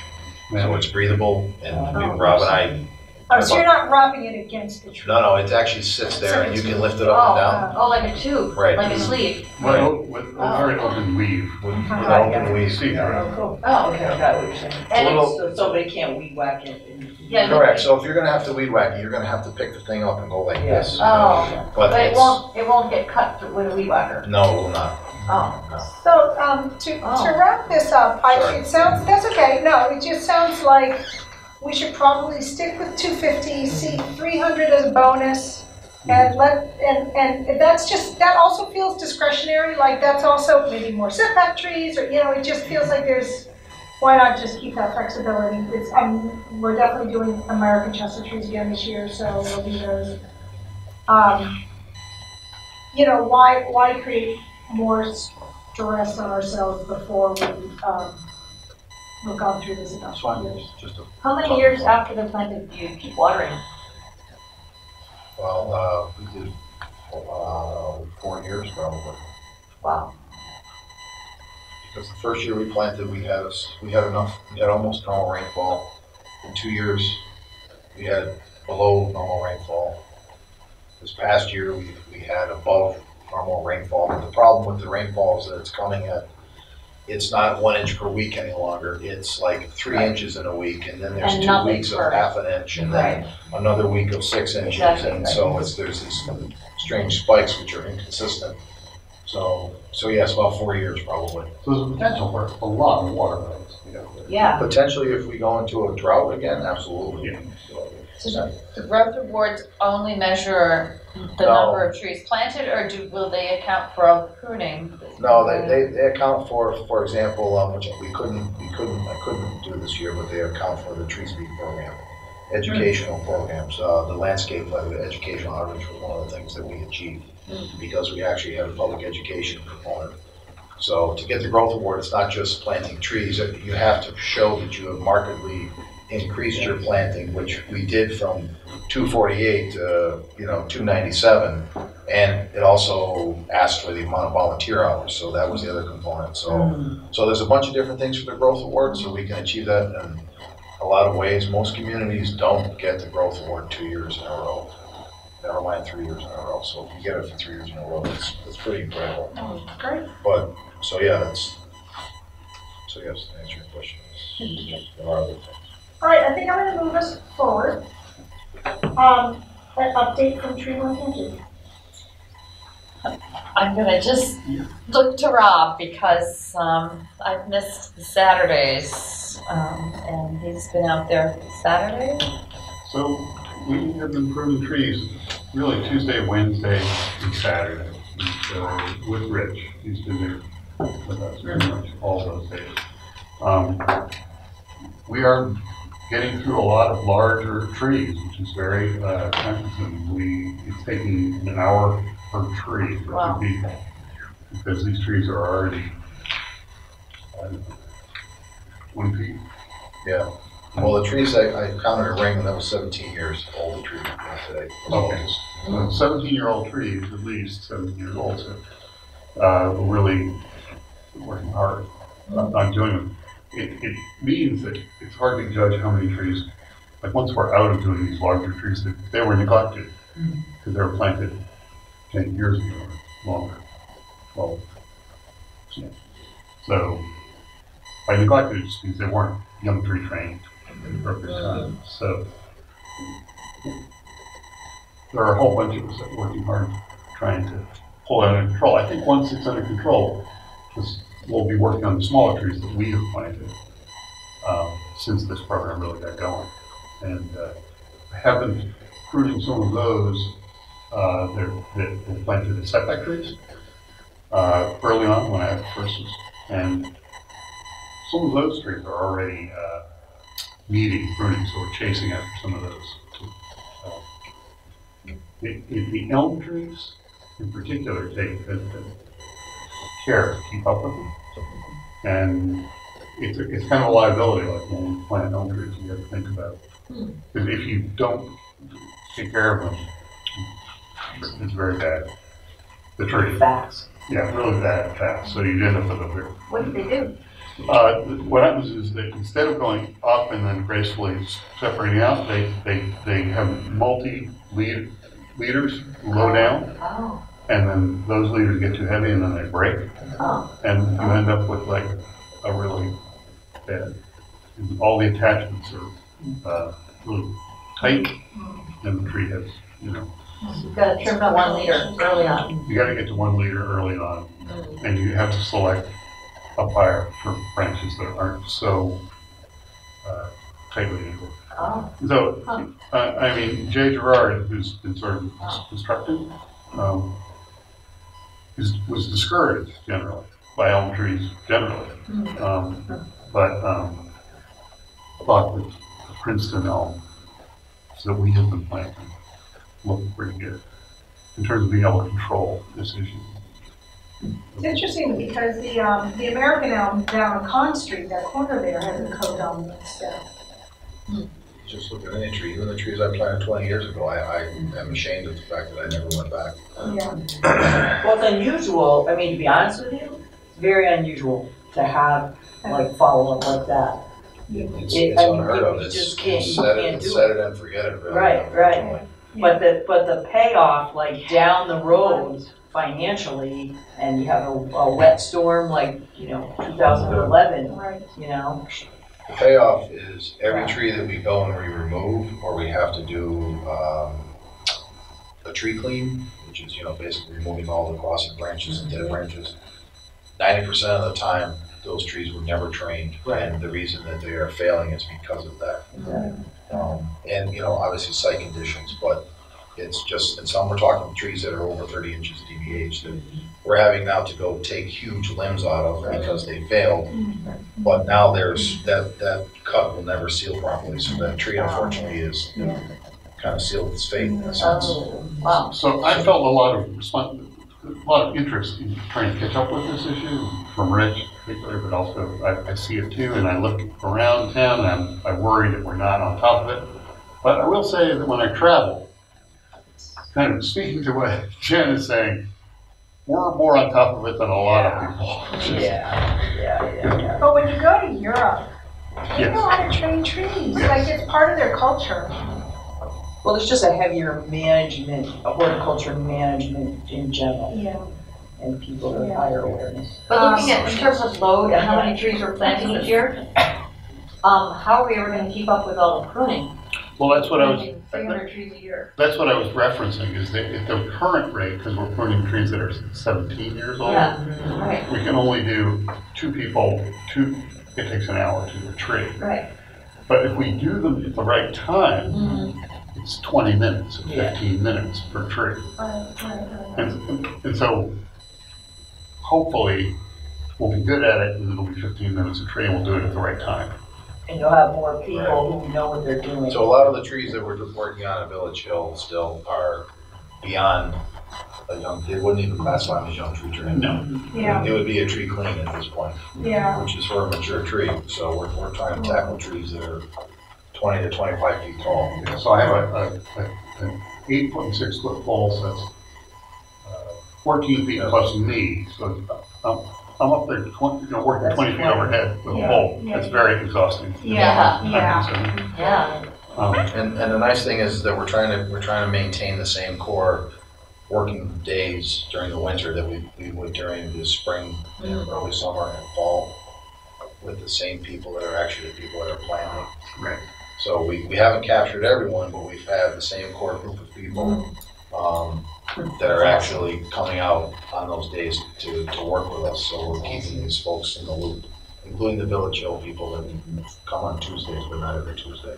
So it's breathable and we- Rob and I, Oh, so you're not rubbing it against the tree? no, no, it actually sits there and you can lift it up and down. Oh, like a tube, Right. like a sleeve. With, o- with a very open weave. With with an open weave. See, right? Oh, okay, I got what you're saying. a little- So somebody can't weed whack it. and- Yeah. Correct, so if you're gonna have to weed whack it, you're gonna have to pick the thing up and go like this. Oh, But but it it's, won't, it won't get cut through with a weed whacker. no, it will not. Oh. So, um, to, to Oh. wrap this up, I, Sorry. it sounds, that's okay, no, it just sounds like we should probably stick with two fifty, see three hundred as a bonus. And let, and, and if that's just, that also feels discretionary, like that's also maybe more setback trees, or, you know, it just feels like there's, why not just keep that flexibility? It's, um, we're definitely doing American chestnut trees again this year, so we'll do those. Um, you know, why, why create more stress on ourselves before we, um, we've gone through this enough That's fine, years. just a, How many years after the planting do you keep watering? well, uh, we did, uh, four years probably. Wow. Because the first year we planted, we had, us- we had enough, we had almost normal rainfall. In two years, we had below normal rainfall. This past year, we, we had above normal rainfall. But the problem with the rainfall is that it's coming at, it's not one inch per week any longer. It's like three Right. inches in a week, and then there's And two nothing weeks of per- half an inch, and then another week of six inches. Exactly, And so it's, there's these strange spikes which are inconsistent. So, so yes, about four years probably. So there's a potential for a lot of water rights. Yeah. Potentially, if we go into a drought again, absolutely. Yeah. So the growth awards only measure the No. number of trees planted, or do, will they account for all the pruning? No, they, they, they account for, for example, um, which we couldn't, we couldn't, I couldn't do this year, but they account for the tree speed program. Educational programs, uh, the landscape, like the educational outreach was one of the things that we achieved because we actually had a public education component. So to get the growth award, it's not just planting trees, uh, you have to show that you have markedly increased your planting, which we did from two forty-eight to, you know, two ninety-seven. And it also asked for the amount of volunteer hours, so that was the other component, so. Mm. So there's a bunch of different things for the growth award, so we can achieve that in a lot of ways. Most communities don't get the growth award two years in a row. Never mind three years in a row, so if you get it for three years in a row, it's, it's pretty incredible. Oh, great. But, so yeah, that's, so yes, to answer your question, there are other things. All right, I think I'm gonna move us forward. Um, an update from Tree One I'm gonna just look to Rob because, um, I've missed the Saturdays, um, and he's been out there Saturday. So we have been pruning trees really Tuesday, Wednesday, and Saturday. And, uh, With Rich, he's been there with us pretty much all those days. Um, We are getting through a lot of larger trees, which is very uh, time consuming. We, it's taking an hour per tree for Wow. two people. Because these trees are already, I don't twenty feet. Yeah, well, the trees, I, I counted a ring, and that was seventeen years old, the tree today. Okay. Seventeen-year-old trees, at least seventeen years old, so, uh, we're really working hard on on doing them. It, it means that it's hard to judge how many trees, like, once we're out of doing these larger trees, that they were neglected, mm-hmm. because they were planted ten years ago or longer, twelve. Yeah. So, by neglected, it just means they weren't young tree trained at the appropriate time, so there are a whole bunch of us that are working hard trying to pull it under control. I think once it's under control, this, we'll be working on the smaller trees that we have planted um, since this program really got going. And uh, I have been pruning some of those uh, that were planted as setback trees uh, early on when I had first and some of those trees are already uh, needing pruning, so we're chasing after some of those. Uh, the, the elm trees in particular take the care to keep up with them. And it's, a- it's kind of a liability, like when we plant elm trees, you have to think about. Because if you don't take care of them, It's very bad. The tree, Facts. yeah, really bad, fast, so you end up with a very What did they do? Uh, what happens is that instead of going up and then gracefully separating out, they, they, they have multi-lead, leaders low down, Oh, and then those leaders get too heavy and then they break. oh, And you end up with like a really bad, all the attachments are, uh, really tight, and the tree has, you know, you've got to trim that one leader early on. you gotta get to one leader early on, and you have to select a higher for branches that aren't so, uh, tightly anchored. Oh, So, uh, I mean, Jay Gerard, who's been sort of constructing, um, is, was discouraged generally by elm trees generally. Um, but, um, thought that the Princeton elm that we have been planting looked pretty good in terms of being able to control this issue. It's interesting because the, um, the American elm down on Conz Street, that corner there has a coat elm instead. Just look at any tree, even the trees I planted twenty years ago, I, I am ashamed of the fact that I never went back. Yeah. Well, it's unusual, I mean, to be honest with you, it's very unusual to have like follow-up like that. It's, It- it's I mean, unheard of, you it's, just can't- it's you set can't it, do set it and forget it. really. Right, right. But the, but the payoff, like down the road financially, and you have a, a wet storm like, you know, two thousand and eleven, Right. you know? The payoff is every tree that we go and we remove, or we have to do, um, a tree clean, which is, you know, basically removing all the crossing branches and dead branches. Ninety percent of the time, those trees were never trained, and the reason that they are failing is because of that. Um, and, you know, obviously site conditions, but it's just, and some we're talking trees that are over thirty inches DBH that we're having now to go take huge limbs out of because they failed. Mm-hmm. But now there's, that, that cut will never seal properly, so that tree unfortunately is kind of sealed its fate in a sense. oh, wow. So I felt a lot of respon a lot of interest in trying to catch up with this issue from Rich particularly, but also I, I see it too, and I look around town and I'm, I worry that we're not on top of it. But I will say that when I travel, kind of speaking to what Jen is saying, we're more on top of it than a lot of people. Yeah, yeah, yeah, yeah. But when you go to Europe, they Yes. know how to train trees, like it's part of their culture. Well, there's just a heavier management, a horticulture management in general, Yeah. and people have Yeah. higher awareness. But looking at, in terms of load and how many trees we're planting each year, um, how are we ever gonna keep up with all the pruning? Well, that's what I was, Three hundred trees a year. that's what I was referencing, is that at the current rate, because we're pruning trees that are seventeen years old, Yeah, right, we can only do two people, two, it takes an hour to do a tree. right. But if we do them at the right time, Mhm. it's twenty minutes, or Yeah. fifteen minutes per tree. Right, right, right. And, and so hopefully we'll be good at it and it'll be fifteen minutes a tree and we'll do it at the right time. And you'll have more people who know what they're doing. So a lot of the trees that we're working on at Village Hill still are beyond a young, they wouldn't even classify them as young tree trim. No. Yeah, It would be a tree clean at this point, yeah. which is for a mature tree, so we're, we're trying to tackle trees that are twenty to twenty-five feet tall. Yeah, So I have a, a, a- an eight foot and six foot pole, so that's uh, fourteen feet plus me, so I'm, I'm up there twenty, you know, working That's twenty feet fine. overhead with a Yeah, pole. yeah, It's very exhausting. Yeah, yeah. Yeah, Um, And, and the nice thing is that we're trying to, we're trying to maintain the same core working days during the winter that we, we would during the spring, and early summer and fall with the same people that are actually the people that are planting. Right. So we, we haven't captured everyone, but we've had the same core group of people, um, that are actually coming out on those days to, to work with us. So we're keeping these folks in the loop, including the Village Hill people that come on Tuesdays, but not every Tuesday.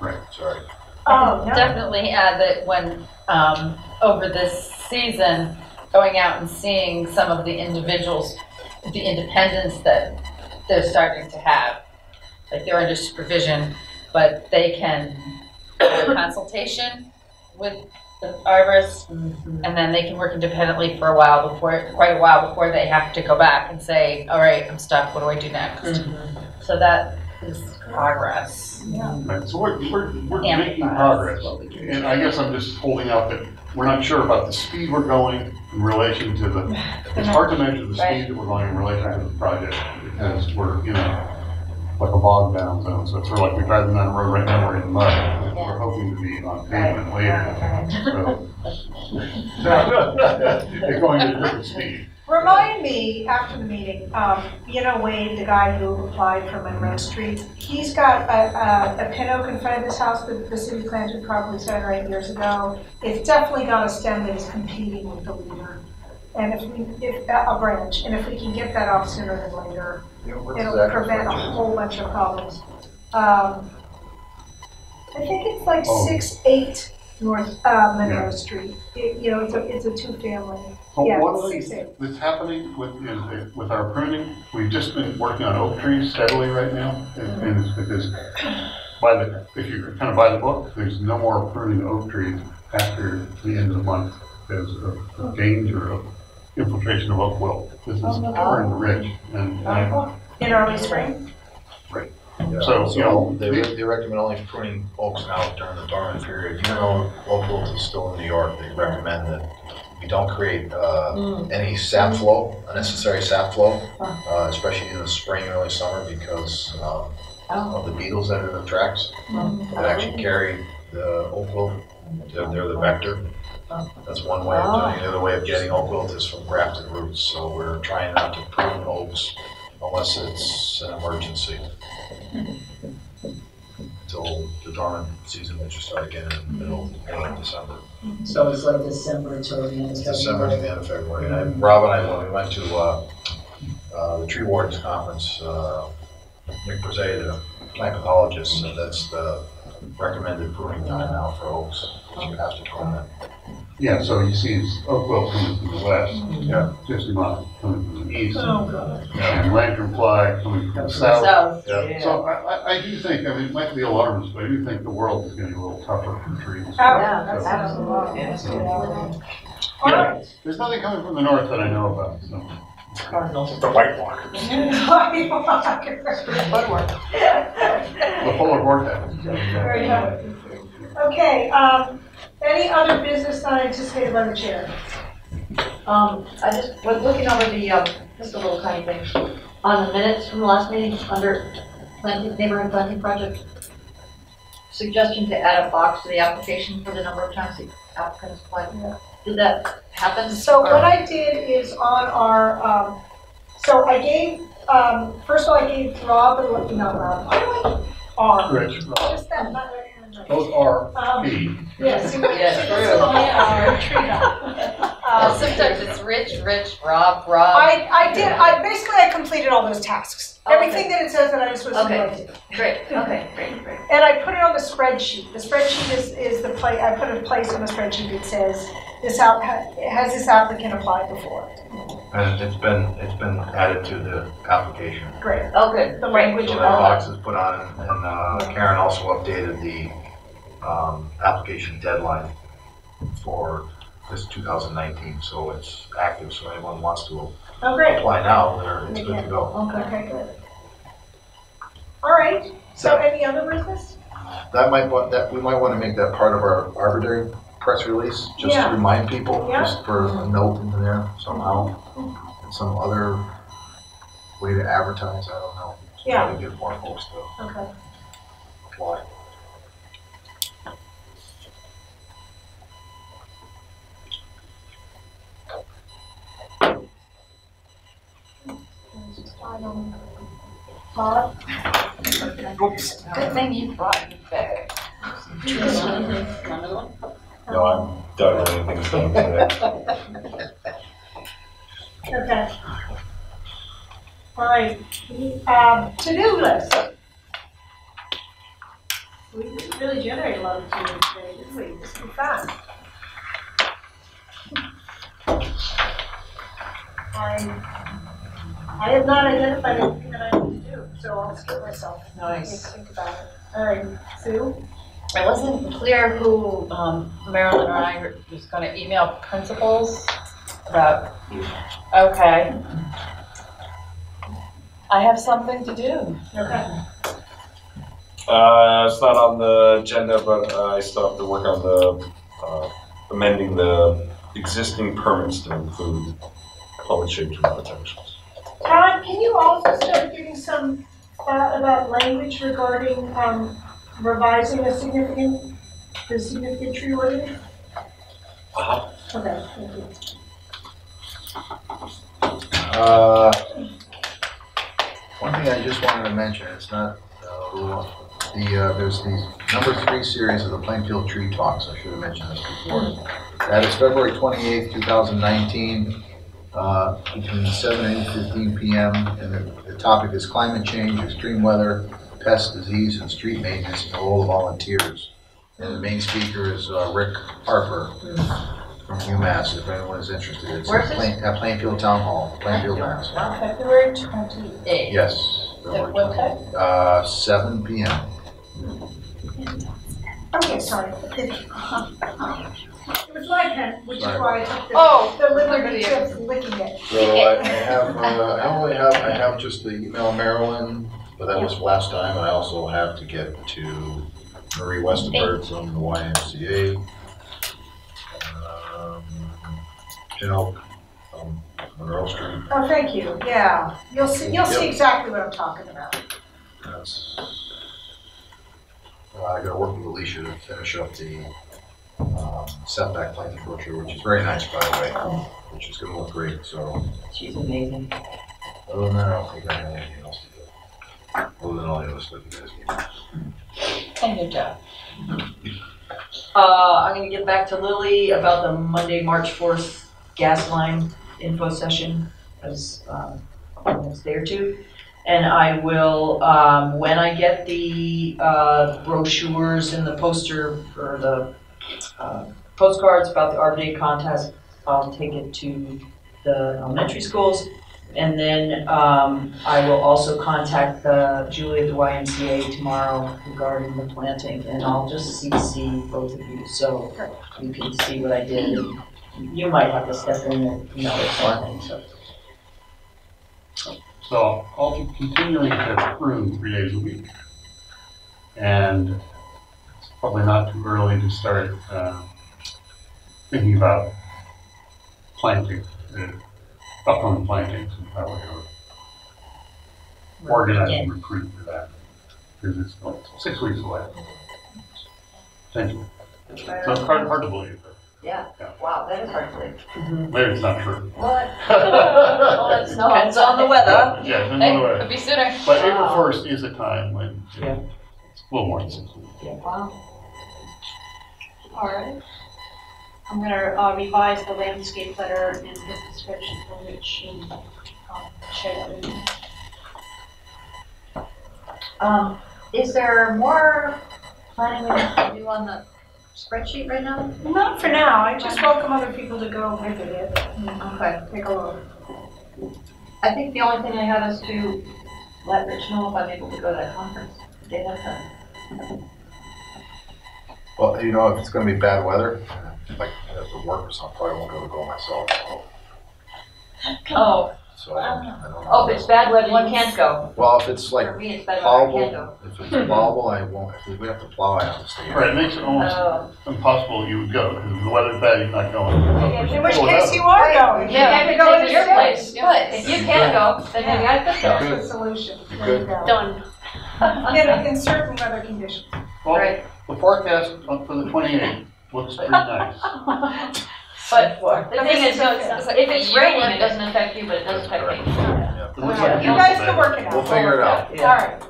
Right. Sorry. Oh, no. Definitely add that when, um, over this season, going out and seeing some of the individuals, the independence that they're starting to have. Like they're under supervision, but they can have a consultation with the arborist, mm-hmm. and then they can work independently for a while before, quite a while before they have to go back and say, all right, I'm stuck, what do I do next? Mm-hmm. So that is progress. Right, so we're, we're, we're Amplifies making progress. what And I guess I'm just holding out that we're not sure about the speed we're going in relation to the, it's hard to measure the speed that we're going in relation to the project because we're, you know, like a bog down zone. So it's sort of like we're driving down the road right now, we're in mud. And We're hoping to be on pavement later. So It's going at a different speed. Remind me after the meeting, um, you know Wade, the guy who applied for Monroe Street, he's got a, a, a pin oak in front of his house that the city planted probably seven or eight years ago. It's definitely got a stem that is competing with the leader. And if we, if, a branch, and if we can get that off sooner than later, You know, what's it'll that? prevent a whole bunch of problems. Um, I think it's like Oh. six, eight North, uh, Monroe Yeah. Street. It, you know, it's a, it's a two-family. But Yeah, one of six, things eight. that's happening with, is that with our pruning, we've just been working on oak trees steadily right now. And and it's because by the, if you kind of buy the book, there's no more pruning oak trees after the end of the month because of of danger of infiltration of oak wilt. This is turned rich and, and In early spring? Yeah, So, you know, They, re- they recommend only pruning oaks now during the dormant period. Even though oak wilt is still in New York, they recommend that we don't create, uh, any sap flow, unnecessary sap flow, uh, especially in the spring, early summer, because, um, of the beetles that are in the tracks that actually carry the oak wilt. They're, they're the vector. That's one way of doing it. The other way of getting oak wilt is from grafted roots. So we're trying not to prune oaks unless it's an emergency. Until the dormant season, which will start again in the middle, middle of December. So it's like December till the end of December to February. the end of February. And I, Rob and I, when we went to, uh, uh, the tree wardens conference, uh, Nick Brazee, the plant pathologist, said that's the recommended pruning time now for oaks. You have to prune them. Yeah, so you see it's oak wilt coming from the west, Yeah. gypsy moth coming from the east, Oh, God. and lanternfly coming from the south. south, Yeah. yeah. So I, I, I do think, I mean, it might be alarmist, but I do think the world is getting a little tougher for trees. Oh, Yeah, that's absolutely. absolutely. Yeah. All right. There's nothing coming from the north that I know about, so. Cardinals. The White Walkers. The polar vortex. Very good. Okay, um, any other business not anticipated by the chair? Um, I just was looking over the, um, just a little tiny thing, on the minutes from the last meeting, under planting, neighborhood planting project. Suggestion to add a box to the application for the number of times the applicant has applied. Did that happen? So Or- what I did is on our, um, so I gave, um, first of all, I gave Rob, a not Rob, why do I, R. Rich, Just that, not right. those are Um, P. Yes. Yeah, true. Well, Um, sometimes it's Rich, Rich, Rob, Rob. I, I did, I, basically I completed all those tasks. Okay. Everything that it says that I was supposed to Okay. do. Great, okay, great, great. And I put it on the spreadsheet. The spreadsheet is, is the place, I put a place on the spreadsheet that says, this out, has this applicant applied before? And it's been, it's been added to the application. Great. Oh, good. The language So of that box is put on, and uh, Karen also updated the um, application deadline for this 2019, so it's active, so anyone wants to Oh, great. apply now, they're, it's good to go. Okay, Okay, good. All right, so any other business? That might, want- that, we might want to make that part of our Arbor Day press release, just Yeah. to remind people, Yeah. just for a note in there somehow. And some other way to advertise, I don't know. Just Yeah. To get more folks to Okay. apply. Bob? Good thing you brought me back. No, I'm done with anything done today. Okay. All right, um, to-do list. We didn't really generate a lot of to-do today, did we? This is fast. I, I have not identified anything that I need to do, so I'll skip myself. Nice. Think about it. All right, Sue? It wasn't clear who um, Marilyn or I just going to email principals about, okay. I have something to do. Okay. Uh, it's not on the agenda, but uh, I still have to work on the, uh, amending the existing permits to include public shade tree protections. Todd, can you also start giving some thought about language regarding, um, revising a significant, the significant tree ordinance? Uh-huh. Okay, thank you. Uh, One thing I just wanted to mention, it's not, uh, the, uh, there's the number three series of the Plainfield Tree Talks, I should have mentioned this before. That is February twenty-eighth, two thousand nineteen, uh, between seven and eight fifteen PM. And the, the topic is climate change, extreme weather, pest disease, and street maintenance, and all the volunteers. And the main speaker is uh, Rick Harper from UMass, if anyone is interested. It's Where's at this? Plain- At Plainfield Town Hall, Plainfield, Mass. February twenty-eighth. Yes. At what time? Uh, seven P M. Okay, sorry. It was my pen, which is why I took the, Oh, the liberty of licking it. So I I have, uh, I only have, I have just the email Marilyn, but that was last time, and I also have to get to Marie Westenberg from the YMCA. Um, You um, Monroe Street, Oh, thank you, yeah. You'll see, you'll see Yep. exactly what I'm talking about. that's. Uh, I gotta work with Alicia to finish up the, um, setback planting brochure, which is very nice, by the way, which is gonna look great, so. She's amazing. Other than that, I don't think I have anything else to do. Other than all the other stuff you guys gave me. And your job. Uh, I'm gonna get back to Lily about the Monday, March fourth gas line info session as, um, next day or two. And I will, um, when I get the, uh, brochures and the poster or the, uh, postcards about the Arbor Day contest, I'll take it to the elementary schools. And then, um, I will also contact the Julie at the YMCA tomorrow regarding the planting, and I'll just CC both of you, so you can see what I did. You might have to step in and, you know, it's thing, so. So I'll be continuing to prune three days a week. And it's probably not too early to start uh, thinking about planting, uh, upcoming plantings and how we're going to organize and recruit for that. Because it's like six weeks away. Potentially. So it's hard, hard to believe, Yeah, Yeah. wow, that is hard to believe. Mm-hmm. maybe it's not true. What? Well, it's no. Depends on the weather. Yeah, depends on the weather. could be sooner. But April first is a time when Yeah. it's a little more than six weeks. Yeah. Wow. All right. I'm gonna uh, revise the landscape letter and get the spreadsheet for Rich and share that with you. Um, is there more planning we have to do on the spreadsheet right now? Not for now, I just welcome other people to go visit it, and Okay. take a look. I think the only thing I have is to let Rich know if I'm able to go to that conference. They have time. Well, you know, if it's gonna be bad weather, like, I have to work or something, I won't be able to go myself, Oh, so I don't, I don't know. Oh, if it's bad weather, one can't go. Well, if it's like For me, it's bad weather, I can't plowable, go. if it's plowable, I won't, if we have to plow, I have to stay. Right, it makes it almost oh. impossible you would go, because if the weather's bad, you're not going. In which case you are going. You Yeah, have to go take to to your your place. But if you can't go, then maybe I could That's go. the solution. You There you could. Done. In, in certain weather conditions. Well, Right. the forecast for the twenty-eighth looks pretty nice. But the But thing is, is no, okay. it's, if it's raining, it doesn't affect you, but it does affect me. It looks like You guys can work it out. We'll figure it out. All right.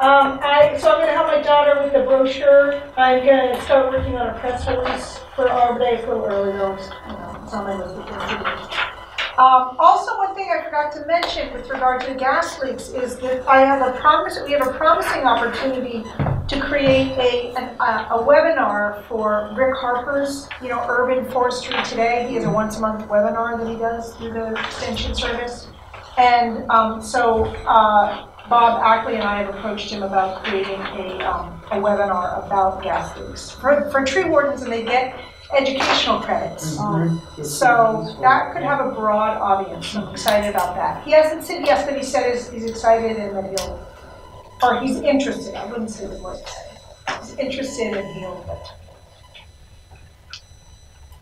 Um, I, so I'm gonna help my daughter with the brochure. I'm gonna start working on a press release for Arbor Day. It's a little early though, it's, you know, it's on my list of things to do. Um, also, one thing I forgot to mention with regard to gas leaks is that I have a promise, we have a promising opportunity to create a, an, a a webinar for Rick Harper's, you know, Urban Forestry Today. He has a once a month webinar that he does through the extension service. And, um, so, uh, Bob Ackley and I have approached him about creating a, um, a webinar about gas leaks for, for tree wardens, and they get educational credits. So that could have a broad audience. I'm excited about that. He hasn't said yes, but he said he's, he's excited and that he'll, or he's interested. I wouldn't say the word excited. He's interested and he'll.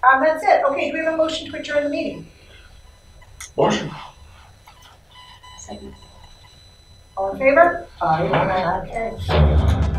Um, that's it. Okay, do we have a motion to adjourn the meeting? Motion. Second. All in favor? Aye. Okay.